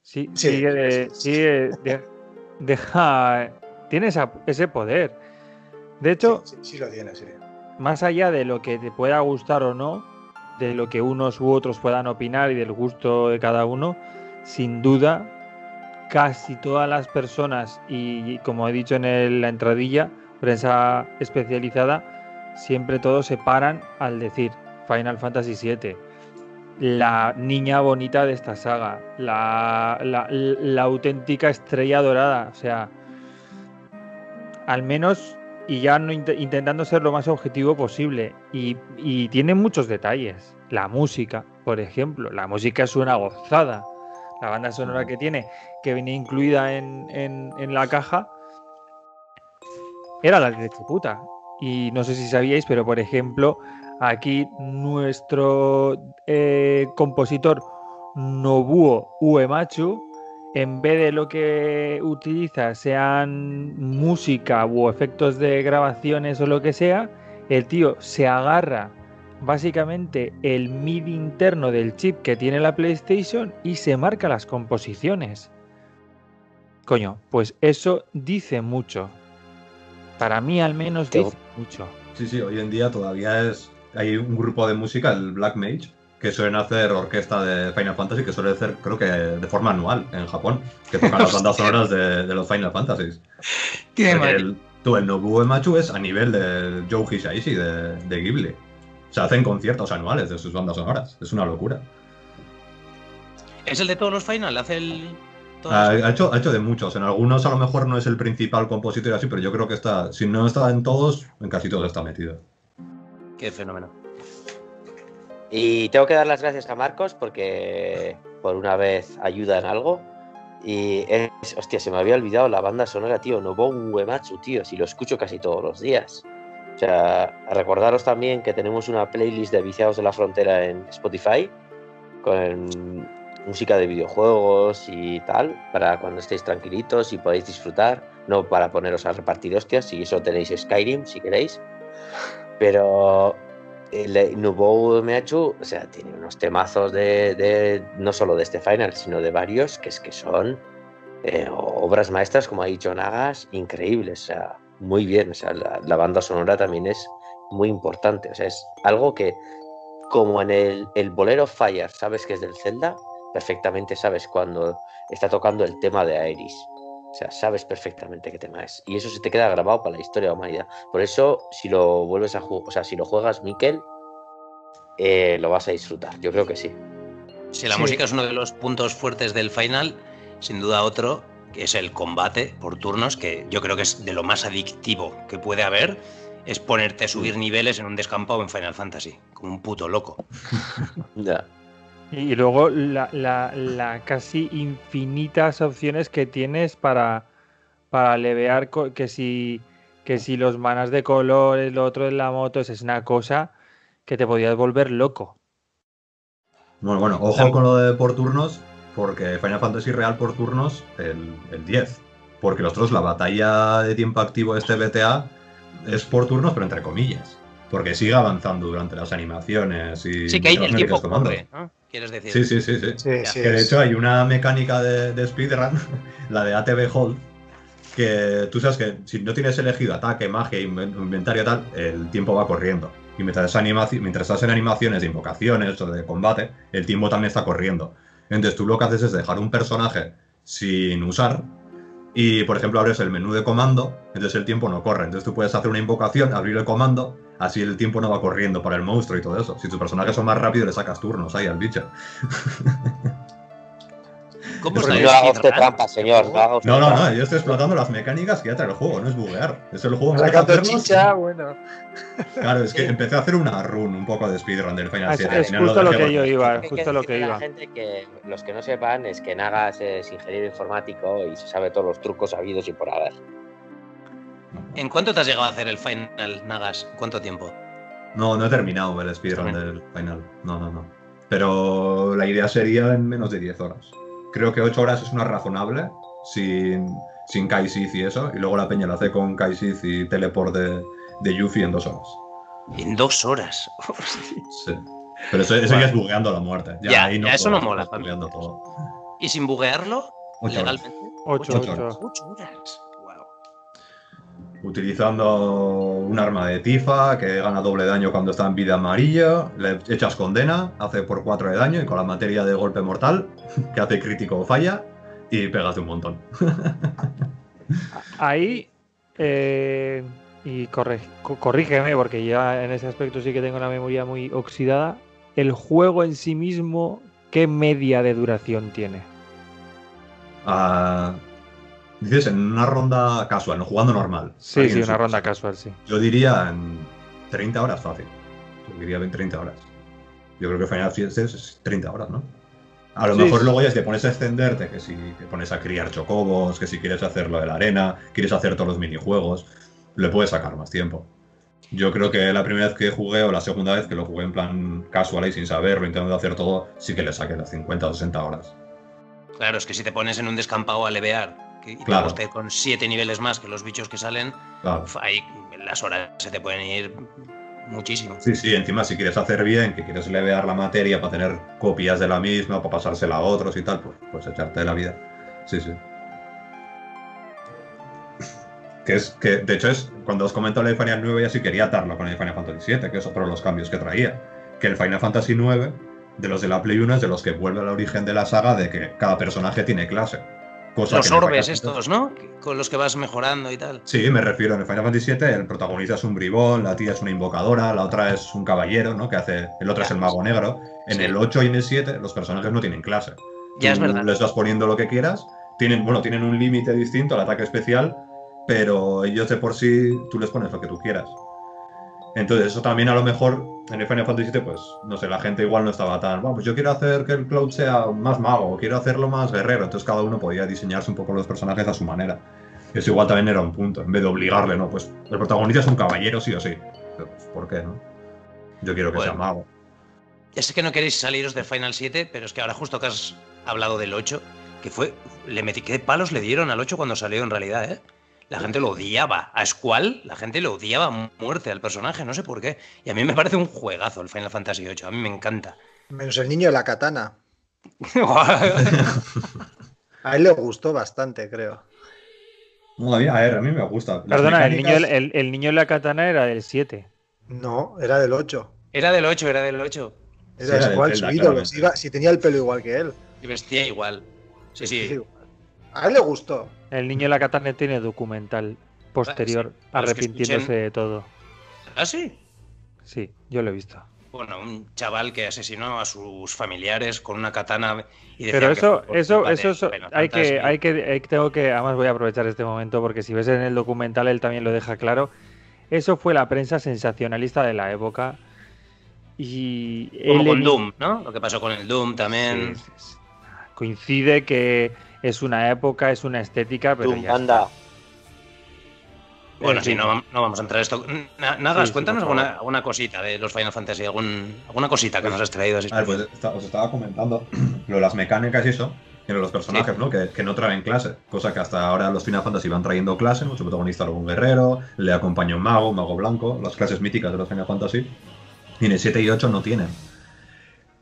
Sí, sigue, sigue deja, tiene ese poder. De hecho, sí, lo tiene, Más allá de lo que te pueda gustar o no, de lo que unos u otros puedan opinar y del gusto de cada uno, sin duda, casi todas las personas, y como he dicho en la entradilla, prensa especializada, siempre todos se paran al decir Final Fantasy VII la niña bonita de esta saga, la, auténtica estrella dorada, o sea, al menos y ya no intentando ser lo más objetivo posible. Y, tiene muchos detalles. La música, por ejemplo, la música es una gozada. La banda sonora que tiene, que venía incluida en, en la caja, era la leche puta. Y no sé si sabíais, pero por ejemplo, Aquí nuestro eh, compositor Nobuo Uemachu, en vez de lo que utiliza sean música u efectos de grabaciones o lo que sea, el tío se agarra básicamente el MIDI interno del chip que tiene la PlayStation y se marca las composiciones. Coño, pues eso dice mucho. Para mí al menos dice mucho. Sí, sí, hoy en día todavía es hay un grupo de música, el Black Mage, que suelen hacer orquesta de Final Fantasy, que suele hacer, creo que de forma anual en Japón, que tocan las bandas sonoras de, los Final Fantasies. el, tú, el Nobuo Machu es a nivel de Joe Hisaishi de, de Ghibli. Se hacen conciertos anuales de sus bandas sonoras. Es una locura. ¿Es el de todos los Final? ¿Hace el.? Ha, hecho, ha hecho de muchos. En algunos a lo mejor no es el principal compositor y así, pero yo creo que está. Si no está en todos, en casi todos está metido. Qué fenómeno. Y tengo que dar las gracias a Marcos porque por una vez ayuda en algo. Y es, hostia, se me había olvidado la banda sonora, tío. un Uematsu, tío. Si lo escucho casi todos los días. O sea, recordaros también que tenemos una playlist de Viciados de la Frontera en Spotify con música de videojuegos y tal, para cuando estéis tranquilitos y podáis disfrutar, no para poneros a repartir hostias, si eso tenéis Skyrim, si queréis. Pero el Nouveau MH, o sea, tiene unos temazos de, no solo de este final, sino de varios, que es que son eh, obras maestras, como ha dicho Nagas, increíbles, muy bien, o sea, la, la banda sonora también es muy importante, o sea, es algo que, como en el, el Bolero Fire, sabes que es del Zelda, perfectamente sabes cuando está tocando el tema de Aeris. O sea, sabes perfectamente qué tema es. Y eso se te queda grabado para la historia de la humanidad. Por eso, si lo vuelves a jugar, o sea, si lo juegas, Miquel, eh, lo vas a disfrutar. Yo creo que sí. Si la Sí. música es uno de los puntos fuertes del final, sin duda otro, que es el combate por turnos, que yo creo que es de lo más adictivo que puede haber, es ponerte a subir niveles en un descampado en Final Fantasy, como un puto loco. Ya. Y luego la, la- la casi infinitas opciones que tienes para, para levear que si, que si los manas de colores, lo otro de la moto, es, es una cosa que te podías volver loco. Bueno, bueno, ojo con lo de por turnos, porque Final Fantasy Real por turnos, el, el 10. Porque los otros, la batalla de tiempo activo de este BTA es por turnos, pero entre comillas. Porque sigue avanzando durante las animaciones y Sí, que ahí el tiempo corre, ¿no? ¿Quieres decir? Sí, sí, sí, sí. Sí, Ya. sí, Que de hecho hay una mecánica de, de speedrun, la de ATV Hold, que tú sabes que si no tienes elegido ataque, magia, inven- inventario tal, el tiempo va corriendo. Y mientras, mientras estás en animaciones de invocaciones o de combate, el tiempo también está corriendo. Entonces tú lo que haces es dejar un personaje sin usar y, por ejemplo, abres el menú de comando, entonces el tiempo no corre. Entonces tú puedes hacer una invocación, abrir el comando, así el tiempo no va corriendo para el monstruo y todo eso. Si tus personajes son más rápidos, le sacas turnos ahí al bicho. ¿Cómo no haga usted trampa, señor. No haga usted No, no, no, yo estoy explotando las mecánicas que ya trae el juego, no es buguear. Es el juego hacerlos. chicha, bueno. Claro, es que empecé a hacer una run un poco de speedrun del Final Es, 7. es al final justo lo que yo iba, Hay que justo lo que iba. la gente que los que no sepan es que Nagas es ingeniero informático y se sabe todos los trucos habidos y por haber. ¿En cuánto te has llegado a hacer el final, Nagas? ¿Cuánto tiempo? No, no he terminado el speedrun del final. No, no, no. Pero la idea sería en menos de 10 horas. Creo que 8 horas es una razonable, sin, sin Kai Sith y eso. Y luego la peña lo hace con Kai Sith y teleport de, de Yuffie en 2 horas. En dos horas. Sí. Pero eso, eso ya es bugueando a la muerte. Ya, Ya, ahí ya, eso no mola, todo. ¿Y sin buguearlo? Ocho horas. legalmente. Ocho, Ocho ocho. horas. Ocho horas. Utilizando un arma de Tifa que gana doble daño cuando está en vida amarilla, le echas condena, hace por 4 de daño y con la materia de golpe mortal, que hace crítico o falla, y pegas de un montón. Ahí, eh, y corre- co- corrígeme, porque ya en ese aspecto sí que tengo la memoria muy oxidada. El juego en sí mismo, ¿qué media de duración tiene? Ah, dices en una ronda casual, no jugando normal. Sí, sí, una ronda casual, sí. Yo diría en 30 horas fácil. Yo diría en 30 horas. Yo creo que Final Fantasy es 30 horas, ¿no? A lo Sí, mejor sí. luego ya si te pones a extenderte, que si te pones a criar chocobos, que si quieres hacer lo de la arena, quieres hacer todos los minijuegos, le puedes sacar más tiempo. Yo creo que la primera vez que jugué o la segunda vez que lo jugué en plan casual y sin saberlo, intentando hacer todo, sí que le saqué las 50 o 60 horas. Claro, es que si te pones en un descampado a levear que- y te Claro. con siete niveles más que los bichos que salen, Claro. ahí las horas se te pueden ir muchísimo. Sí, sí, encima si quieres hacer bien, que quieres levear la materia para tener copias de la misma, para pasársela a otros y tal, pues, pues echarte la vida. Sí, sí. Que es, que de hecho es, cuando os comento el Final 9 ya sí quería atarlo con el Final Fantasy 7, que es otro de los cambios que traía. Que el Final Fantasy 9, de los de la Play 1, es de los que vuelve al origen de la saga de que cada personaje tiene clase. Cosa Los orbes estos, ¿no? Con los que vas mejorando y tal. Sí, me refiero, en el Final Fantasy VII el protagonista es un bribón, la tía es una invocadora, la otra es un caballero, ¿no? Que hace, el otro es el mago negro. En Sí. el 8 y en el 7 los personajes no tienen clase. Ya es verdad. Les vas poniendo lo que quieras. Tienen, bueno, tienen un límite distinto al ataque especial, pero ellos de por sí tú les pones lo que tú quieras. Entonces, eso también a lo mejor en el Final Fantasy VII, pues, no sé, la gente igual no estaba tan, "Bueno, pues yo quiero hacer que el Cloud sea más mago, o quiero hacerlo más guerrero. Entonces, cada uno podía diseñarse un poco los personajes a su manera. Eso igual también era un punto, en vez de obligarle, ¿no? Pues el protagonista es un caballero, sí o sí. Pero, pues, ¿Por qué, no? Yo quiero que Bueno. sea mago. Ya sé que no queréis saliros del Final 7, pero es que ahora justo que has hablado del 8, que fue. Le metí, ¿Qué palos le dieron al 8 cuando salió en realidad, eh? La gente lo odiaba. A Squall, la gente lo odiaba a muerte al personaje, no sé por qué. Y a mí me parece un juegazo el Final Fantasy VIII, a mí me encanta. Menos el niño de la katana. A él le gustó bastante, creo. No, a, mí, a ver, a mí me gusta. Las Perdona, el niño, el, el niño en la katana era del 7. No, era del 8. Era del 8, era del 8. Era Sí, era de Squall, su ídolo. claramente. Si, iba- si tenía el pelo igual que él. Y vestía igual. Sí, sí. A él le gustó. El niño en la katana tiene documental posterior sí, que arrepintiéndose escuchen- de todo. ¿Ah, sí? Sí, yo lo he visto. Bueno, un chaval que asesinó a sus familiares con una katana y decía Pero eso, eso, de eso, eso- hay que, hay que, hay- tengo que, además voy a aprovechar este momento porque si ves en el documental él también lo deja claro. Eso fue la prensa sensacionalista de la época y Como él con Doom, ¿no? Lo que pasó con el Doom también. Sí, sí, sí. coincide que es una época, es una estética, pero Doom, ya anda. Bueno, En sí, no, no vamos a entrar a esto. Na- Nagas, Sí, cuéntanos alguna, alguna cosita de los Final Fantasy, algún, alguna cosita que nos has traído así. A ver, pues esta- os estaba comentando lo de las mecánicas y eso, y lo de los personajes, ¿no? Que, que no traen clase, cosa que hasta ahora los Final Fantasy van trayendo clase. Su protagonista era un guerrero, le acompaña un mago, un mago blanco, las clases míticas de los Final Fantasy, y en el 7 y 8 no tienen.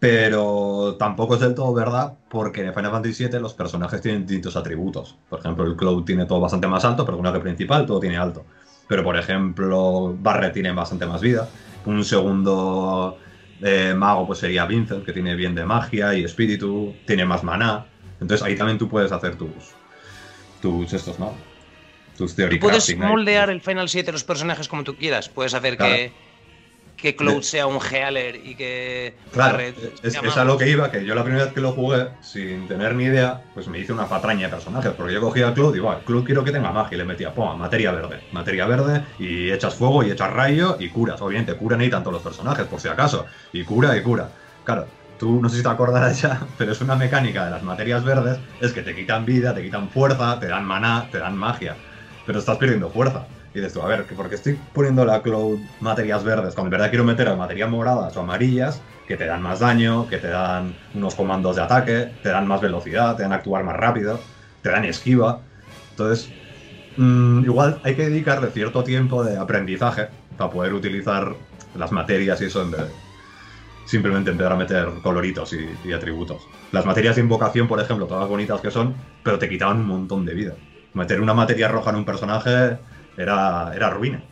Pero tampoco es del todo verdad, porque en Final Fantasy VII los personajes tienen distintos atributos. Por ejemplo, el Cloud tiene todo bastante más alto, pero personaje principal todo tiene alto. Pero por ejemplo, Barret tiene bastante más vida. Un segundo eh, mago pues sería Vincent, que tiene bien de magia y espíritu, tiene más maná. Entonces ahí también tú puedes hacer tus, tus estos, ¿no? Tus theory Tú puedes moldear el Final 7 los personajes como tú quieras. Puedes hacer Claro. que, que Cloud sea un Healer y que Claro, Barret es, es a lo que iba, que yo la primera vez que lo jugué, sin tener ni idea, pues me hice una patraña de personajes, porque yo cogía a Claude y digo, "Ah, Claude quiero que tenga magia, y le metía, poma, materia verde, materia verde, y echas fuego, y echas rayo, y curas, obviamente, curan ahí tanto los personajes, por si acaso, y cura, y cura. Claro, tú no sé si te acordarás ya, pero es una mecánica de las materias verdes, es que te quitan vida, te quitan fuerza, te dan maná, te dan magia, pero estás perdiendo fuerza. Y dices tú, a ver, ¿por qué estoy poniendo la Cloud materias verdes? Cuando en verdad quiero meter a materias moradas o amarillas que te dan más daño, que te dan unos comandos de ataque, te dan más velocidad, te dan actuar más rápido, te dan esquiva. Entonces, mm, igual hay que dedicarle cierto tiempo de aprendizaje para poder utilizar las materias y eso en vez de simplemente empezar a meter coloritos y, y atributos. Las materias de invocación, por ejemplo, todas bonitas que son, pero te quitaban un montón de vida. Meter una materia roja en un personaje era, era ruina.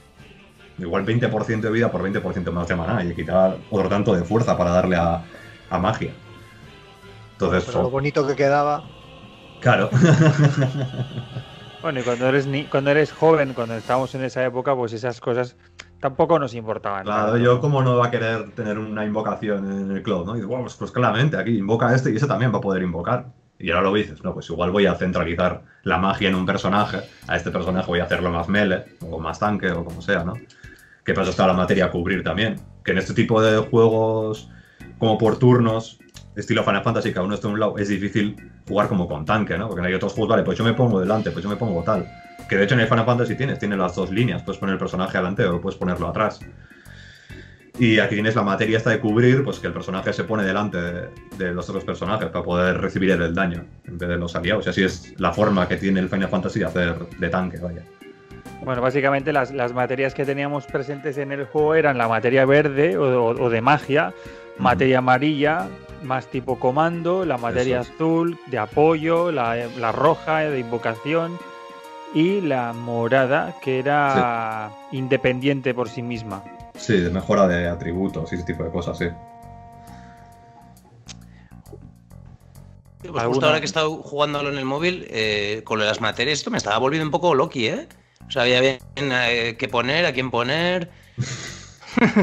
Igual 20% de vida por 20% más de maná y quitar otro tanto de fuerza para darle a, a magia. Entonces, Pero lo jo, bonito que quedaba. claro. Bueno, y cuando eres ni cuando eres joven, cuando estábamos en esa época, pues esas cosas tampoco nos importaban. Claro, yo como no va a querer tener una invocación en el cloud, ¿no? Y digo, "Bueno, pues, pues claramente aquí invoca a este y ese también va a poder invocar. Y ahora lo dices, no, pues igual voy a centralizar la magia en un personaje, a este personaje voy a hacerlo más melee, o más tanque, o como sea, ¿no? Que eso está la materia a cubrir también. Que en este tipo de juegos, como por turnos, estilo Final Fantasy, cada uno está de un lado, es difícil jugar como con tanque, ¿no? Porque hay otros juegos, vale, pues yo me pongo delante, pues yo me pongo tal. Que de hecho en el Final Fantasy tienes, tiene las dos líneas, puedes poner el personaje delante o puedes ponerlo atrás. Y aquí tienes la materia esta de cubrir, pues que el personaje se pone delante de, de los otros personajes para poder recibir el daño en vez de los aliados. Y así es la forma que tiene el Final Fantasy de hacer de tanque, vaya. Bueno, básicamente las, las materias que teníamos presentes en el juego eran la materia verde o, o- o de magia, materia amarilla, más tipo comando, la materia es. azul de apoyo, la, la roja de invocación y la morada que era independiente por sí misma. Sí, de mejora de atributos y ese tipo de cosas, sí. Pues justo ahora que he estado jugándolo en el móvil, eh, con lo de las materias, esto me estaba volviendo un poco Loki, ¿eh? O sea, había bien eh, qué poner, a quién poner.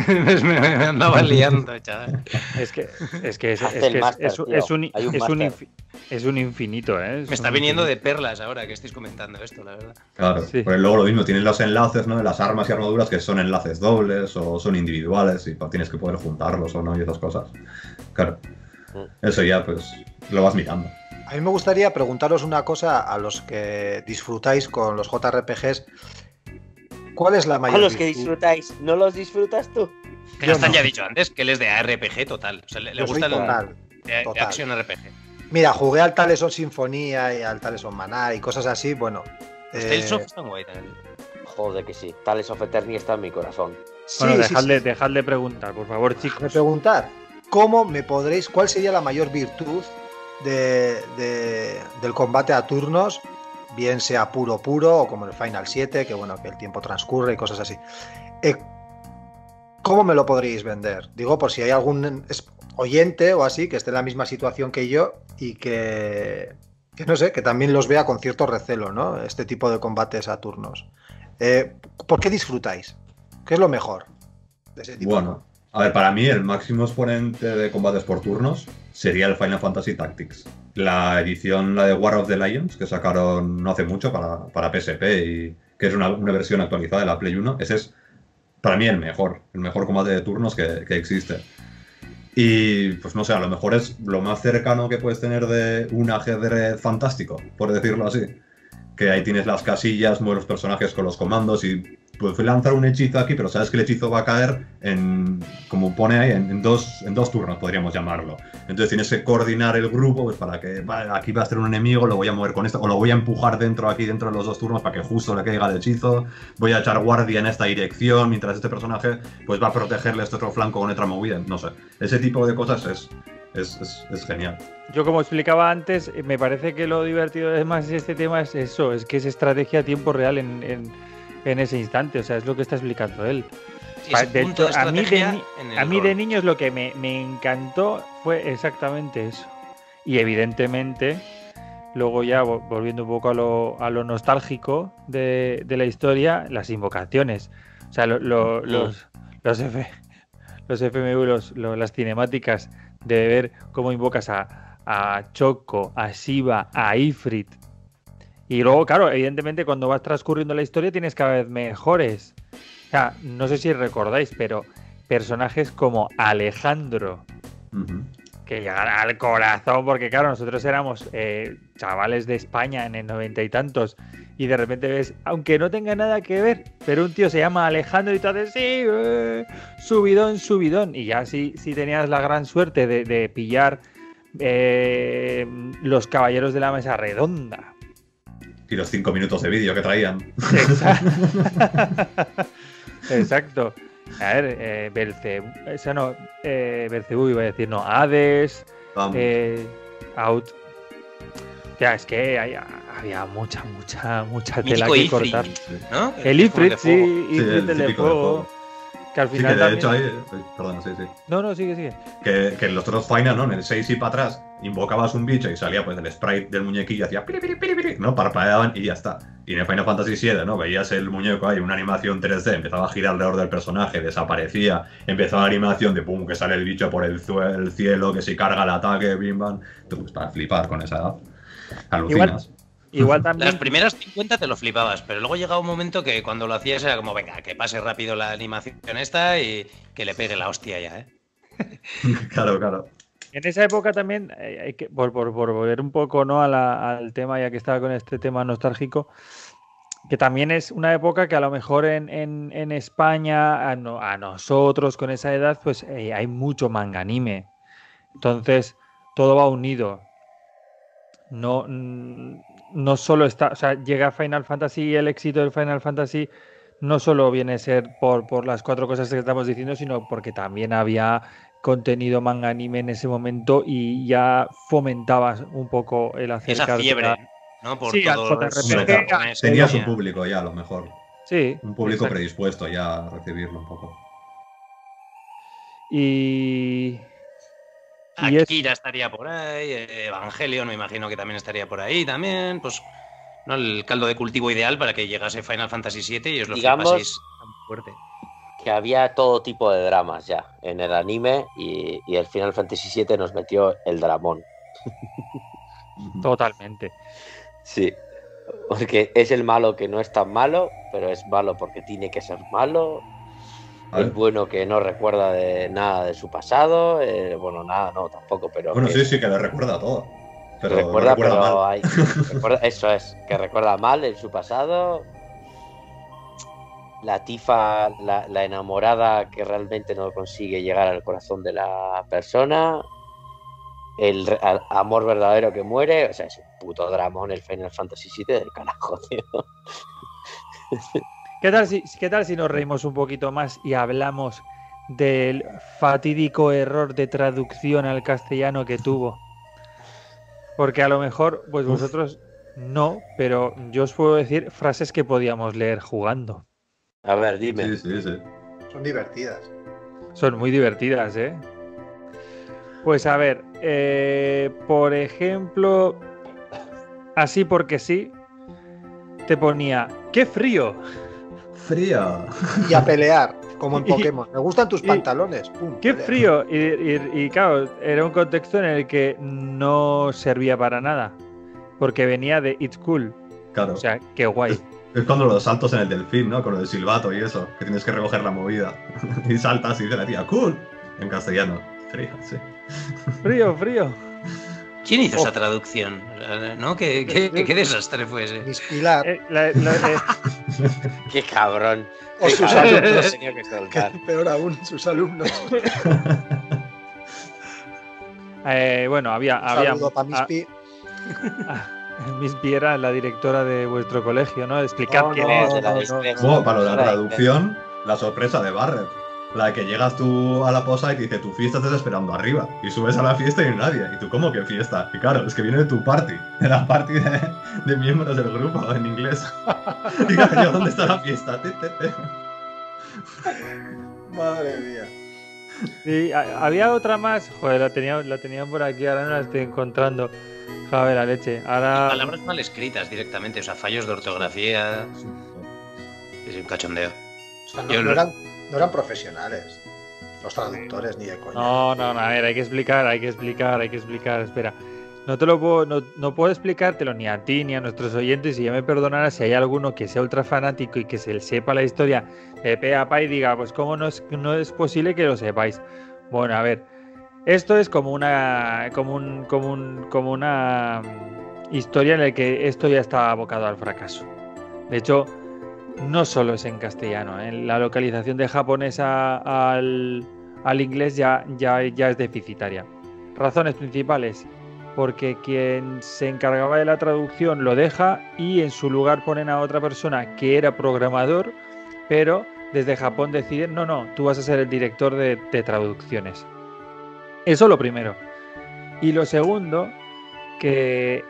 Me, me- me andaba liando, chaval. Es que es que es, que un- es infi- infinito, ¿eh? Es Me está viniendo de perlas ahora que estáis comentando esto, la verdad. Claro, Sí. porque luego lo mismo, tienes los enlaces, ¿no? De las armas y armaduras que son enlaces dobles o son individuales y pues, tienes que poder juntarlos o no y esas cosas. Claro. Eso ya, pues, lo vas mirando. A mí me gustaría preguntaros una cosa a los que disfrutáis con los JRPGs. ¿Cuál es la mayor A los que disfrutáis, ¿no los disfrutas tú? Que no. ya dicho antes que él es de ARPG total. O sea, le, gusta el total, de. Action RPG. Mira, jugué al Taleson Sinfonía y al Taleson Maná y cosas así. Bueno, Los Eh, Tales of están guay también. Joder que sí. Tales of Eternity está en mi corazón. sí, bueno, sí, dejadle, sí. dejadle preguntar, por favor, Me chicos. preguntar, ¿cómo me podréis, cuál sería la mayor virtud de, de- del combate a turnos? Bien sea puro puro o como el Final 7, que bueno, que el tiempo transcurre y cosas así. Eh, ¿Cómo me lo podríais vender? Digo, por si hay algún oyente o así que esté en la misma situación que yo y que, que no sé, que también los vea con cierto recelo, ¿no? Este tipo de combates a turnos. Eh, ¿Por qué disfrutáis? ¿Qué es lo mejor de ese tipo? Bueno, a ver, para mí el máximo exponente de combates por turnos sería el Final Fantasy Tactics. La edición, la de War of the Lions, que sacaron no hace mucho para, para PSP y que es una, una versión actualizada de la Play 1, ese es para mí el mejor, el mejor combate de turnos que, que existe. Y pues no sé, a lo mejor es lo más cercano que puedes tener de un ajedrez fantástico, por decirlo así. Que ahí tienes las casillas, mueves personajes con los comandos y puedes lanzar un hechizo aquí, pero sabes que el hechizo va a caer en, como pone ahí, en, dos, en dos turnos, podríamos llamarlo. Entonces tienes que coordinar el grupo pues, para que aquí va a estar un enemigo, lo voy a mover con esto, o lo voy a empujar dentro aquí, dentro de los dos turnos, para que justo le caiga el hechizo. Voy a echar guardia en esta dirección, mientras este personaje pues va a protegerle este otro flanco con otra movida. No sé, ese tipo de cosas es, es, es, genial. Yo como explicaba antes, me parece que lo divertido de más este tema es eso, es que es estrategia a tiempo real en- en ese instante, o sea, es lo que está explicando él. De hecho, de a mí de, a mí de rol. niños lo que me, me encantó fue exactamente eso. Y evidentemente, luego ya vo- volviendo un poco a lo, a lo nostálgico de, de la historia, las invocaciones. O sea, lo- lo- Mm. los, los, F, los FMV, los- lo- las cinemáticas de ver cómo invocas a, a Choco, a Shiva, a Ifrit. Y luego, claro, evidentemente cuando vas transcurriendo la historia tienes cada vez mejores. O sea, no sé si recordáis, pero personajes como Alejandro, que llegan al corazón, porque claro, nosotros éramos eh, chavales de España en el noventa y tantos, y de repente ves, aunque no tenga nada que ver, pero un tío se llama Alejandro y tú haces, sí, eh, subidón, subidón, y ya si, si tenías la gran suerte de, de pillar eh, los caballeros de la mesa redonda. Y los cinco minutos de vídeo que traían. Exacto. Exacto. A ver, eh, Belcebú, esa no, eh, Belcebú iba a decir, no, Hades, Vamos. eh, Out. Ya, es que hay- había mucha, mucha, mucha tela Mítico que Ifrit, cortar. ¿no? El Ifrit, sí, Ifrit el el de típico de fuego. Que al Sí, que de también- hecho ahí. Perdón, sí, sí. No, no, sigue, sigue. Que, que en los otros Final, ¿no? En el 6 y para atrás, invocabas un bicho y salía pues el sprite del muñequillo, hacía piri, piri, piri, piri, ¿no? Parpadeaban y ya está. Y en el Final Fantasy VII, ¿no? Veías el muñeco ahí, una animación 3D, empezaba a girar alrededor del personaje, desaparecía, empezaba la animación de pum, que sale el bicho por el, cielo, que se carga el ataque, bim, bam. Tú, pues para flipar con esa edad. Alucinas. Igual también. Las primeras 50 te lo flipabas, pero luego llegaba un momento que cuando lo hacías era como, venga, que pase rápido la animación esta y que le pegue la hostia ya, ¿eh? claro, claro. En esa época también, eh, hay que, por, por- por volver un poco ¿no? a la- al tema, ya que estaba con este tema nostálgico, que también es una época que a lo mejor en, en- en España, a, no- a nosotros con esa edad, pues eh, hay mucho manga anime. Entonces, todo va unido. No, mm, no solo está, o sea, llega Final Fantasy y el éxito del Final Fantasy no solo viene a ser por, por las cuatro cosas que estamos diciendo, sino porque también había contenido manga anime en ese momento y ya fomentabas un poco el Esa acercarte fiebre, a- ¿no? Por Sí, al todo JRPG, eso al- japonés, Tenía su tenía. público ya, a lo mejor. Sí, Un público exacto. predispuesto ya a recibirlo un poco. Y, y es- Akira estaría por ahí, eh, Evangelion me imagino que también estaría por ahí también, pues ¿no? el caldo de cultivo ideal para que llegase Final Fantasy VII y os lo Digamos- flipaseis tan fuerte. Que había todo tipo de dramas ya en el anime y, y el Final Fantasy VII nos metió el dramón. Totalmente. Sí. Porque es el malo que no es tan malo, pero es malo porque tiene que ser malo. Es bueno que no recuerda de nada de su pasado. eh, bueno, nada, no, tampoco, pero. Bueno, que sí, sí, que le recuerda todo. Pero no recuerda, recuerda pero mal. hay- recuerda- eso es, que recuerda mal en su pasado. La tifa, la, la enamorada que realmente no consigue llegar al corazón de la persona. el amor verdadero que muere. O sea, es un puto dramón el Final Fantasy VII del carajo, tío. ¿Qué tal, si, ¿Qué tal si nos reímos un poquito más y hablamos del fatídico error de traducción al castellano que tuvo? Porque a lo mejor, pues Uf. vosotros no, pero yo os puedo decir frases que podíamos leer jugando. A ver, dime. Sí, sí, sí. Son divertidas. Son muy divertidas, ¿eh? Pues a ver, eh, por ejemplo, así porque sí, te ponía, ¡qué frío! Fría. Y a pelear, como en Y- Pokémon. Me gustan tus y- pantalones. Pum, ¡Qué pelea. frío! Y, y- y, claro, era un contexto en el que no servía para nada, porque venía de It's Cool. Claro. O sea, qué guay. es cuando los saltos en el delfín, ¿no? Con lo del silbato y eso, que tienes que recoger la movida. y saltas y dice la tía, cool. En castellano. Fría, sí. Frío, frío. ¿Quién hizo Oh. esa traducción? O sea, ¿No? ¿Qué, qué, qué desastre fue ese? Miss Pilar. Eh, la- la- eh, Qué cabrón. O Qué sus cabrón, alumnos. tenido que soltar. peor aún, sus alumnos. eh, bueno, había... Un había saludo para Miss ah, Pi. Miss Pi era la directora de vuestro colegio, ¿no? Explicad No, quién no, es. no, para lo de la traducción, la sorpresa de Barret. La que llegas tú a la posa y te dice, tu fiesta te está esperando arriba. Y subes a la fiesta y no hay nadie. Y tú, ¿cómo que fiesta? Y claro, es que viene de tu party. De la party de, de miembros del grupo en inglés. y claro, yo, ¿dónde está la fiesta? Madre mía. Sí, ha- había otra más. Joder, la tenía, la tenía por aquí, ahora no la estoy encontrando. Joder, la leche. Ahora. Palabras mal escritas directamente, o sea, fallos de ortografía. Es un cachondeo. O sea, no, Yo no lo- eran, no eran profesionales. Los traductores, ni de coña. No, no, no, a ver, hay que explicar, hay que explicar, hay que explicar. Espera. No te lo puedo, no, no puedo explicártelo ni a ti ni a nuestros oyentes. Y ya me perdonarás si hay alguno que sea ultra fanático y que se sepa la historia de pe a pa y diga, pues cómo no es, no es posible que lo sepáis. Bueno, a ver. Esto es como una. como un. como un. como una mm, historia en la que esto ya está abocado al fracaso. De hecho, no solo es en castellano. ¿eh? La localización de japonés al, al inglés ya, ya, ya es deficitaria. Razones principales. Porque quien se encargaba de la traducción lo deja y en su lugar ponen a otra persona que era programador, pero desde Japón deciden, no, no, tú vas a ser el director de traducciones. Eso lo primero. Y lo segundo, que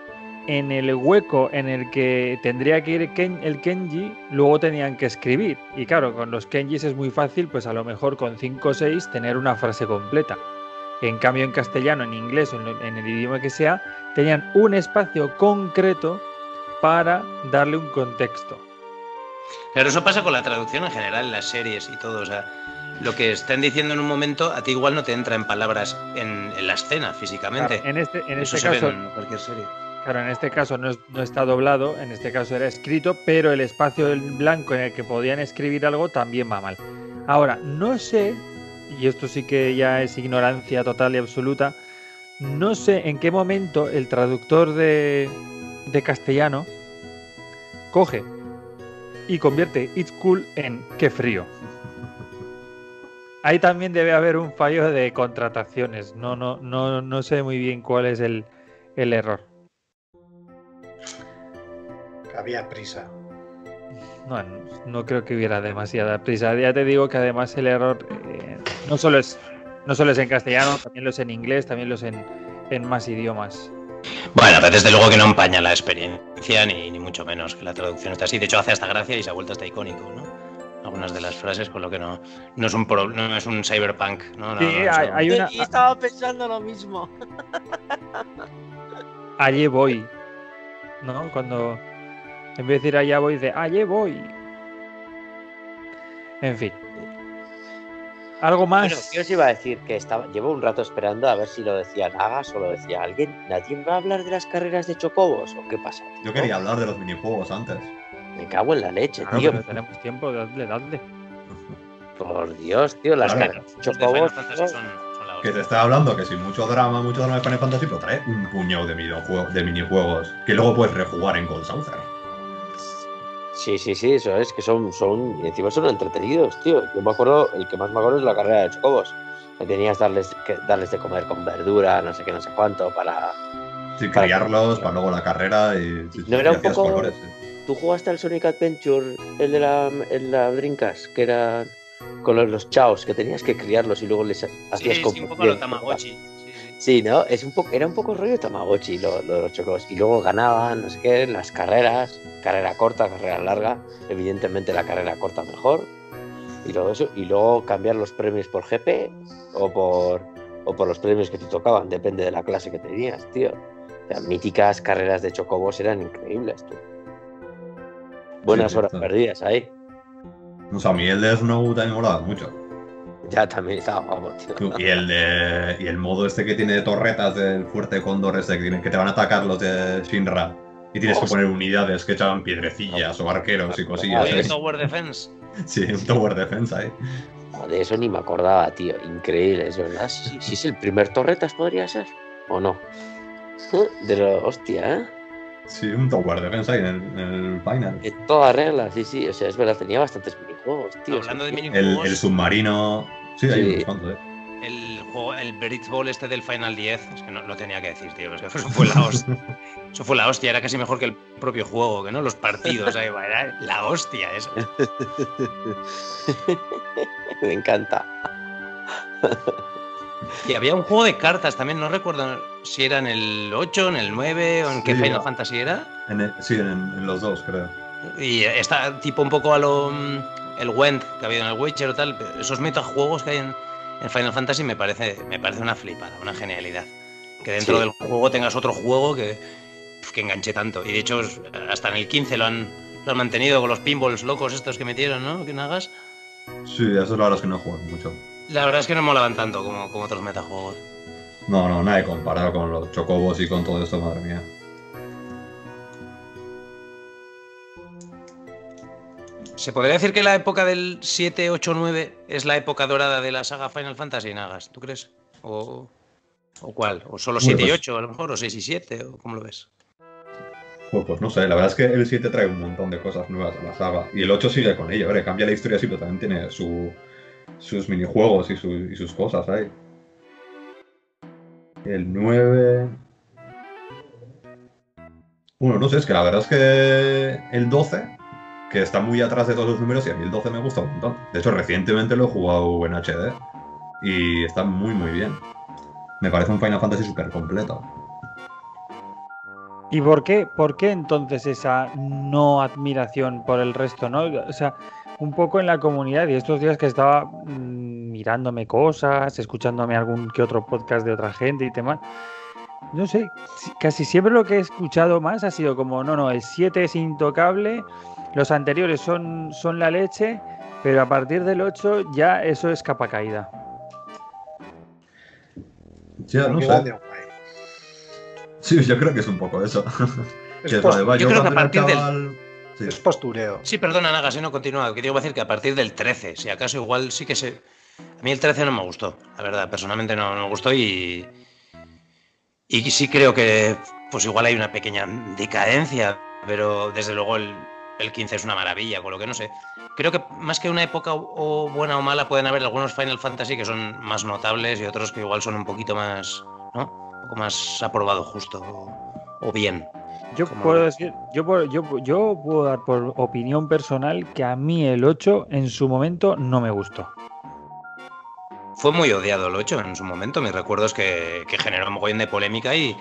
en el hueco en el que tendría que ir Ken- el Kenji, luego tenían que escribir. Y claro, con los Kenjis es muy fácil, pues a lo mejor con 5 o 6 tener una frase completa. En cambio, en castellano, en inglés o en, el idioma que sea, tenían un espacio concreto para darle un contexto. Pero eso pasa con la traducción en general, las series y todo. O sea, lo que estén diciendo en un momento, a ti igual no te entra en palabras en, en la escena físicamente. Claro, en este, en eso este caso, en cualquier serie. Claro, en este caso no, es- no está doblado, en este caso era escrito, pero el espacio en blanco en el que podían escribir algo también va mal. Ahora, no sé, y esto sí que ya es ignorancia total y absoluta, no sé en qué momento el traductor de, castellano coge y convierte It's cool en qué frío. Ahí también debe haber un fallo de contrataciones. No, no, no, no sé muy bien cuál es el error. Había prisa. No, no creo que hubiera demasiada prisa. Ya te digo que además el error eh, no, solo es, no solo es en castellano, también lo es en inglés, también lo es en, en más idiomas. Bueno, pero desde luego que no empaña la experiencia, ni, ni mucho menos que la traducción está así. De hecho, hace hasta gracia y se ha vuelto hasta icónico, ¿no? Algunas de las frases, con lo que no, no, es, un pro- no es un cyberpunk, ¿no? No, Sí, no, hay, una. Y estaba pensando lo mismo. Allí voy. ¿No? Cuando. En vez de decir allá voy, dice allí voy. En fin. Algo más. Bueno, ¿qué os iba a decir? Que estaba, llevo un rato esperando a ver si lo decía Nagas o lo decía alguien. ¿Nadie va a hablar de las carreras de chocobos? ¿O qué pasa? tío? Yo quería hablar de los minijuegos antes. Me cago en la leche, Claro, tío. pero tenemos tiempo, dadle, dadle. Por Dios, tío, las Claro. carreras de chocobos. Tío. Que te está hablando que sin mucho drama, mucho drama de Final Fantasy, pero trae un puñado de, videojuegos, de minijuegos que luego puedes rejugar en Cold Saucer. Sí, sí, sí, eso es, que son, son, y encima son entretenidos, tío. Yo me acuerdo, el que más me acuerdo es la carrera de chocobos. que tenías darles, que darles de comer con verdura, no sé qué, no sé cuánto, para... Sí, Para- criarlos para luego la carrera y. No era un hacías poco- colores. ¿Tú jugaste al Sonic Adventure, el de la, el de la Dreamcast, que era con los, los chaos, que tenías que criarlos y luego les hacías Sí, con- sí, un poco a lo Tamagotchi. Sí, ¿no? Es un poco, era un poco rollo Tamagotchi lo, lo de los chocos. Y luego ganaban, no sé qué, las carreras, carrera corta, carrera larga. Evidentemente la carrera corta mejor. Y luego eso, y luego cambiar los premios por GP o por, o por los premios que te tocaban, depende de la clase que tenías, tío. Sea, míticas carreras de chocobos eran increíbles, tú. Buenas Sí, horas perdidas ahí. O sea, a mí el de Snow también me molaba mucho. Ya también estaba guapo, tío. Y el, de, y el modo este que tiene torretas del fuerte cóndor este que, tienen- que te van a atacar los de Shinra. Y tienes que poner unidades que echaban piedrecillas o arqueros y cosillas. ¿eh? Tower Defense. Sí, un tower defense ahí. De eso ni me acordaba, tío. Increíble, es verdad. Sí, sí, sí, es el primer torretas, podría ser. ¿O no? De lo hostia, ¿eh? Sí, un tower defense ahí en el, en el final. En toda regla, sí, sí. O sea, es verdad, tenía bastantes minijuegos, tío. Hablando de sí. El, submarino. Sí, hay Sí. unos cuantos, eh. el, juego, el Bridge Ball este del Final 10, es que no lo tenía que decir, tío. es que eso fue la hostia. Eso fue la hostia, era casi mejor que el propio juego, que no los partidos, ahí, va, era la hostia eso. Me encanta. Y había un juego de cartas también, no recuerdo si era en el 8, en el 9 o en qué Final. Fantasy era. En el- sí, en, en los dos, creo. Y está tipo un poco a lo. El Wend que ha habido en el Witcher o tal. Esos metajuegos que hay en, en Final Fantasy me parece, me parece una flipada, una genialidad. Que dentro Sí. del juego tengas otro juego que, que enganche tanto. Y de hecho, hasta en el 15 lo han, lo han mantenido con los pinballs locos estos que metieron, ¿no? Que nagas. Sí, eso es la verdad es que no jugado mucho. La verdad es que no molaban tanto como, como otros metajuegos. No, no, nada de comparado con los chocobos y con todo esto, madre mía. ¿Se podría decir que la época del 7, 8, 9 es la época dorada de la saga Final Fantasy, Nagas? ¿Tú crees? ¿O, o cuál? ¿O solo Bueno, 7 y pues- 8 a lo mejor? ¿O 6 y 7? ¿O cómo lo ves? Pues, pues no sé, la verdad es que el 7 trae un montón de cosas nuevas a la saga. Y el 8 sigue con ello, ¿vale? Cambia la historia sí, pero también tiene su, sus minijuegos y, su- y sus cosas ahí. El 9... Bueno, no sé, es que la verdad es que el 12, que está muy atrás de todos los números, y a mí el 12 me gusta un montón. De hecho, recientemente lo he jugado en HD y está muy, muy bien. Me parece un Final Fantasy súper completo. ¿Y por qué, por qué entonces esa no admiración por el resto, no? O sea, un poco en la comunidad y estos días que estaba mm, mirándome cosas, escuchándome algún que otro podcast de otra gente y demás. No sé, si- casi siempre lo que he escuchado más ha sido como, no, no, el 7 es intocable, los anteriores son, son la leche, pero a partir del 8 ya eso es capa caída. Ya, no sé. Sí, yo creo que es un poco eso. Es, Que post- yo creo que a partir del- Sí. es postureo. Sí, perdona, Naga, si no continúa. Que digo, a decir que a partir del 13, si acaso igual sí que se. A mí el 13 no me gustó, la verdad, personalmente no, no me gustó y. Y sí creo que, pues igual hay una pequeña decadencia, pero desde luego el, el 15 es una maravilla, con lo que no sé. Creo que más que una época o buena o mala, pueden haber algunos Final Fantasy que son más notables y otros que igual son un poquito más. ¿No? Un poco más aprobado justo o, o bien. Yo ¿Cómo puedo lo decir, yo, puedo- yo, yo puedo dar por opinión personal que a mí el 8 en su momento no me gustó. Fue muy odiado el 8 en su momento. Mis recuerdos que, que generó un mogollón de polémica y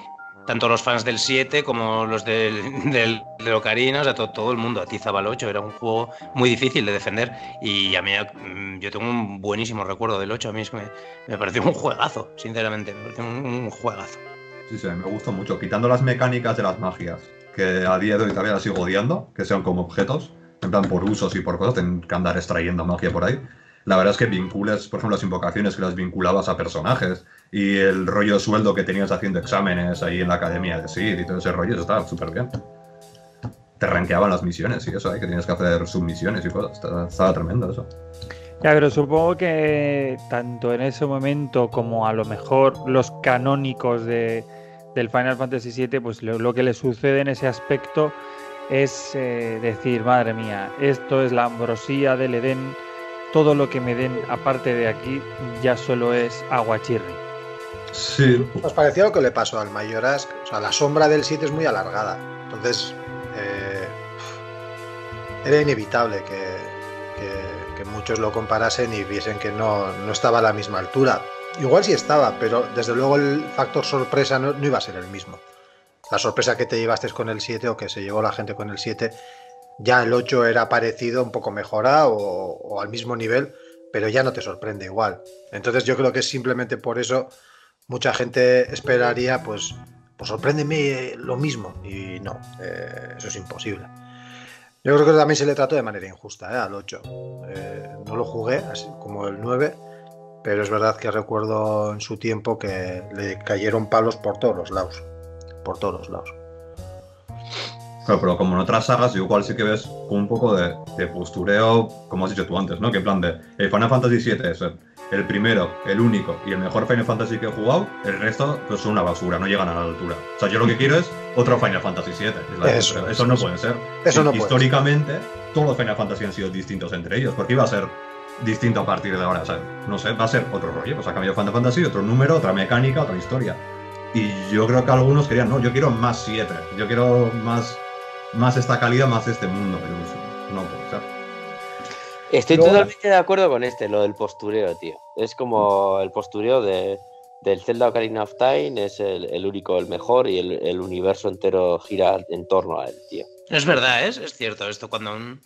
tanto los fans del 7 como los del, del, Ocarina, o sea, to- todo el mundo atizaba el 8. Era un juego muy difícil de defender y a mí mm, yo tengo un buenísimo recuerdo del 8. A mí es que me, pareció un juegazo, sinceramente. Me pareció un, juegazo. Sí, sí, me gusta mucho. Quitando las mecánicas de las magias, que a día de hoy todavía las sigo odiando, que sean como objetos, en plan por usos y por cosas, tienen que andar extrayendo magia por ahí. La verdad es que vinculas, por ejemplo, las invocaciones que las vinculabas a personajes y el rollo sueldo que tenías haciendo exámenes ahí en la academia de SID y todo ese rollo, eso estaba súper bien. Te rankeaban las misiones y eso, ¿eh? que tenías que hacer submisiones y cosas. Estaba, tremendo eso. Ya, pero supongo que tanto en ese momento como a lo mejor los canónicos de, del Final Fantasy VII, pues lo, lo que le sucede en ese aspecto es eh, decir, madre mía, esto es la ambrosía del Edén, todo lo que me den aparte de aquí ya solo es aguachirri. Sí. Os pareció lo que le pasó al Mayoras. O sea, la sombra del 7 es muy alargada. Entonces, eh, era inevitable que, que- que muchos lo comparasen y viesen que no, no estaba a la misma altura. Igual sí estaba, pero desde luego el factor sorpresa no, no iba a ser el mismo. La sorpresa que te llevaste con el 7 o que se llevó la gente con el 7, ya el 8 era parecido, un poco mejorado o, al mismo nivel, pero ya no te sorprende igual. Entonces yo creo que simplemente por eso mucha gente esperaría, pues, pues sorpréndeme eh, lo mismo. Y no, eh, eso es imposible. Yo creo que también se le trató de manera injusta eh, al 8. Eh, no lo jugué, así como el 9, pero es verdad que recuerdo en su tiempo que le cayeron palos por todos los lados. Por todos los lados. Claro, pero como en otras sagas, igual sí que ves un poco de, de postureo, como has dicho tú antes, ¿no? Que en plan de el Final Fantasy VII es el, primero, el único y el mejor Final Fantasy que he jugado, el resto pues son una basura, no llegan a la altura. O sea, yo lo que quiero es otro Final Fantasy VII. es la Eso, eso, eso no puede ser. Eso no puede Históricamente, todos los Final Fantasy han sido distintos entre ellos, porque iba a ser distinto a partir de ahora. O sea, no sé, va a ser otro rollo. Pues ha cambiado Final Fantasy, otro número, otra mecánica, otra historia. Y yo creo que algunos querían, no, yo quiero más 7, yo quiero más, más esta calidad, más este mundo. Pero no puede ser. Estoy Luego- totalmente de acuerdo con este, lo del postureo, tío. Es como el postureo de, del Zelda Ocarina of Time, es el, el único, el mejor, y el, el universo entero gira en torno a él, tío. Es verdad, ¿eh? es cierto esto. Cuando un-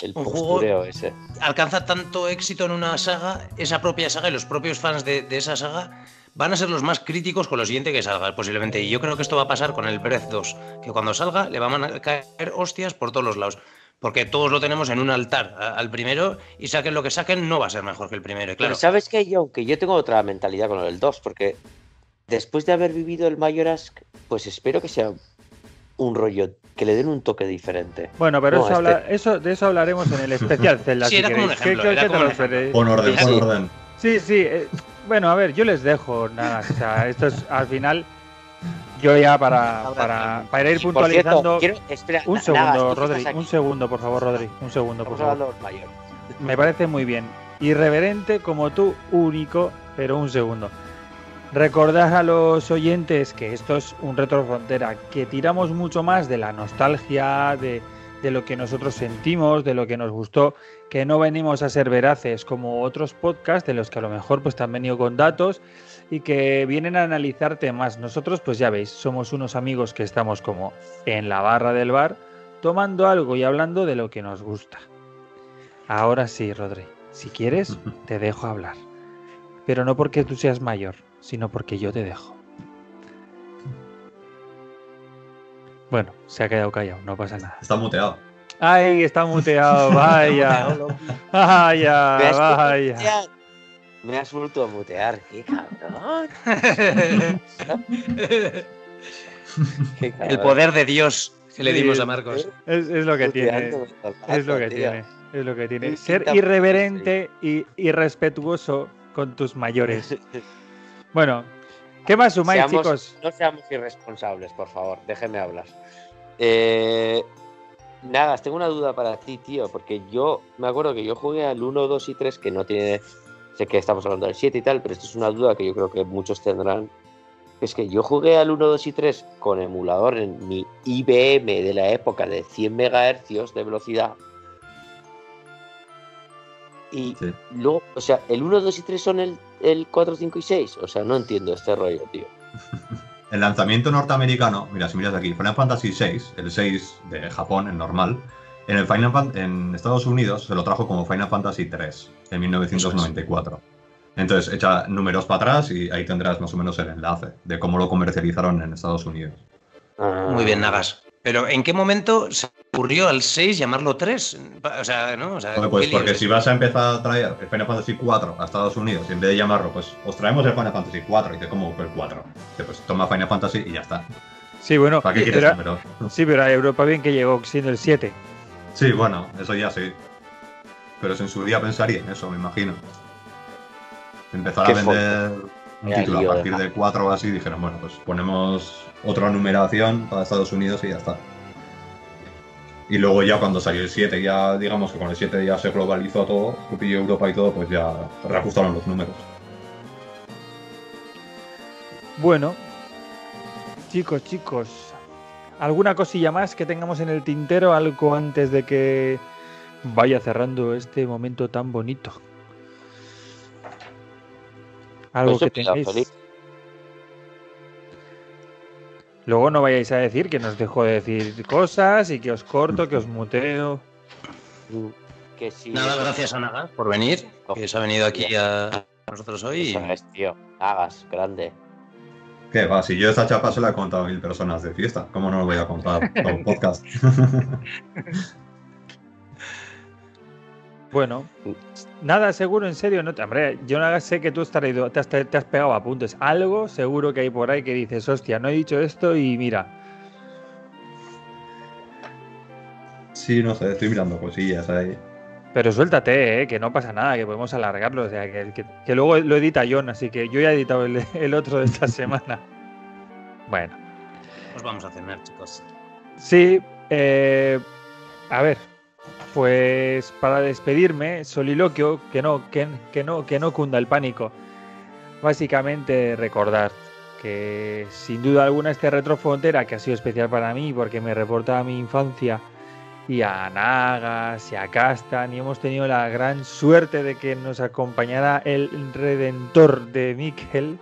El Un juego- postureo ese. alcanza tanto éxito en una saga, esa propia saga y los propios fans de, de esa saga van a ser los más críticos con lo siguiente que salga, posiblemente. Y yo creo que esto va a pasar con el Breath 2, que cuando salga le van a caer hostias por todos los lados. Porque todos lo tenemos en un altar al primero y saquen lo que saquen, no va a ser mejor que el primero. Claro, Pero sabes que yo, que yo tengo otra mentalidad con lo del 2, porque después de haber vivido el Majorask, pues espero que sea un rollo, que le den un toque diferente. Bueno, pero No, eso, este- habla- eso, de eso hablaremos en el especial Zelda. Sí, si era como un queréis. ejemplo, ¿Qué- qué- era qué como tal un parece? Pon orden, Sí, pon sí. orden. Sí, sí. eh, bueno, a ver, yo les dejo nada. O sea, esto es al final. Yo ya para, para, para ir cierto, puntualizando. quiero- espera, Un segundo, Rodri. Un segundo, por favor, Rodri. Un segundo, por favor. Me parece muy bien. Irreverente como tú, único, pero un segundo. Recordad a los oyentes que esto es un Retro Frontera, que tiramos mucho más de la nostalgia, de, de lo que nosotros sentimos, de lo que nos gustó, que no venimos a ser veraces como otros podcasts de los que a lo mejor pues te han venido con datos y que vienen a analizar temas. Nosotros pues ya veis, somos unos amigos que estamos como en la barra del bar tomando algo y hablando de lo que nos gusta. Ahora sí, Rodri, si quieres, te dejo hablar. Pero no porque tú seas mayor, sino porque yo te dejo. Bueno, se ha quedado callado, no pasa nada. Está muteado. ¡Ay, está muteado! ¡Vaya! ¡Vaya! Me has vuelto a ¡Vaya! mutear. Me has vuelto a mutear, qué cabrón. Qué el poder de Dios que le Sí, dimos a Marcos. Es, es lo que tiene. Es lo que tiene. Es lo que tiene. Ser irreverente y irrespetuoso con tus mayores. Bueno, ¿qué más sumáis, Seamos- chicos? No seamos irresponsables, por favor, déjeme hablar. Eh, nada, tengo una duda para ti, tío, porque yo me acuerdo que yo jugué al 1, 2 y 3, que no tiene. Sé que estamos hablando del 7 y tal, pero esto es una duda que yo creo que muchos tendrán. Es que yo jugué al 1, 2 y 3 con emulador en mi IBM de la época de 100 MHz de velocidad. Y Sí. luego, o sea, el 1, 2 y 3 son el, el 4, 5 y 6. O sea, no entiendo este rollo, tío. El lanzamiento norteamericano, mira, si miras aquí, Final Fantasy VI, el 6 de Japón, el normal, en, el Final Fan- en Estados Unidos se lo trajo como Final Fantasy III, en 1994. Entonces, echa números para atrás y ahí tendrás más o menos el enlace de cómo lo comercializaron en Estados Unidos. Ah. Muy bien, Nagas. Pero ¿en qué momento se ocurrió al 6 llamarlo 3? O sea, ¿no? O sea, pues ¿qué lío porque si vas a empezar a traer el Final Fantasy IV a Estados Unidos, y en vez de llamarlo, pues os traemos el Final Fantasy IV, y dice, ¿cómo el 4? Dice, pues toma Final Fantasy y ya está. Sí, bueno, ¿Para qué quieres pero, sí, pero a Europa bien que llegó siendo el 7. Sí, bueno, eso ya sí. Pero si en su día pensaría en eso, me imagino. Empezar a vender un Vaya título a partir ma- de 4 o así, dijeron, bueno, pues ponemos otra numeración para Estados Unidos y ya está. Y luego ya cuando salió el 7, ya digamos que con el 7 ya se globalizó todo, Cupillo Europa y todo, pues ya reajustaron los números. Bueno, chicos, chicos, ¿alguna cosilla más que tengamos en el tintero? Algo antes de que vaya cerrando este momento tan bonito. Algo Pues que tengáis. feliz. Luego no vayáis a decir que nos dejo de decir cosas y que os corto, que os muteo. Que. Nada, gracias a Nagas por venir, que se ha venido aquí a nosotros hoy. Eso es, tío. Hagas, grande. ¿Qué va? Si yo esta chapa se la he contado a mil personas de fiesta, ¿cómo no lo voy a contar con un podcast? Bueno, nada seguro, en serio. No, te- hombre, yo no sé que tú has, traído- te, has, te has pegado apuntes. Algo seguro que hay por ahí que dices, hostia, no he dicho esto y mira. sí, no sé, estoy mirando cosillas ahí. Pero suéltate, eh, que no pasa nada, que podemos alargarlo. O sea, que, que- que luego lo edita John, así que yo ya he editado el, el otro de esta semana. Bueno, Nos vamos a cenar, chicos. sí, eh, a ver, pues para despedirme, soliloquio, que no, que, no, que no cunda el pánico. Básicamente recordar que sin duda alguna este retrofrontera que ha sido especial para mí porque me reporta a mi infancia y a Nagas y a Castan y hemos tenido la gran suerte de que nos acompañara el redentor de Miquel.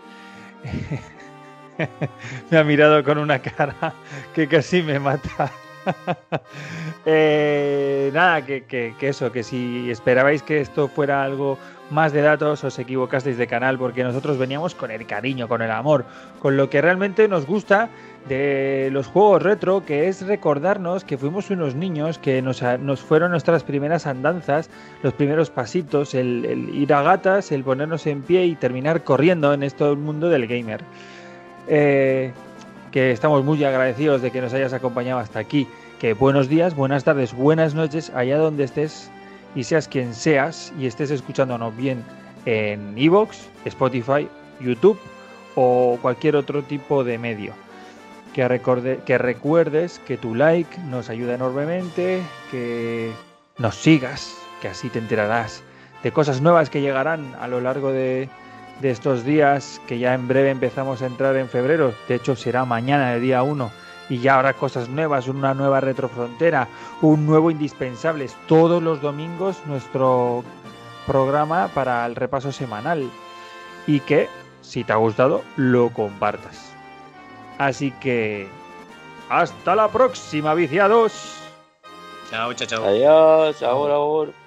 me ha mirado con una cara que casi me mata. Eh, nada, que, eso, que si esperabais que esto fuera algo más de datos, os equivocasteis de canal, porque nosotros veníamos con el cariño, con el amor, con lo que realmente nos gusta de los juegos retro, que es recordarnos que fuimos unos niños, que nos fueron nuestras primeras andanzas, los primeros pasitos, el, el ir a gatas, el ponernos en pie y terminar corriendo en este mundo del gamer. Eh, que estamos muy agradecidos de que nos hayas acompañado hasta aquí. Que buenos días, buenas tardes, buenas noches, allá donde estés y seas quien seas y estés escuchándonos bien en Evox, Spotify, YouTube o cualquier otro tipo de medio. Que, recorde- que recuerdes que tu like nos ayuda enormemente, que nos sigas, que así te enterarás de cosas nuevas que llegarán a lo largo de, de estos días, que ya en breve empezamos a entrar en febrero, de hecho será mañana el día 1, y ya habrá cosas nuevas, una nueva retrofrontera, un nuevo indispensables, todos los domingos nuestro programa para el repaso semanal, y que, si te ha gustado, lo compartas. Así que, hasta la próxima, viciados. Chao, chao, chao. Adiós, ahora, ahora.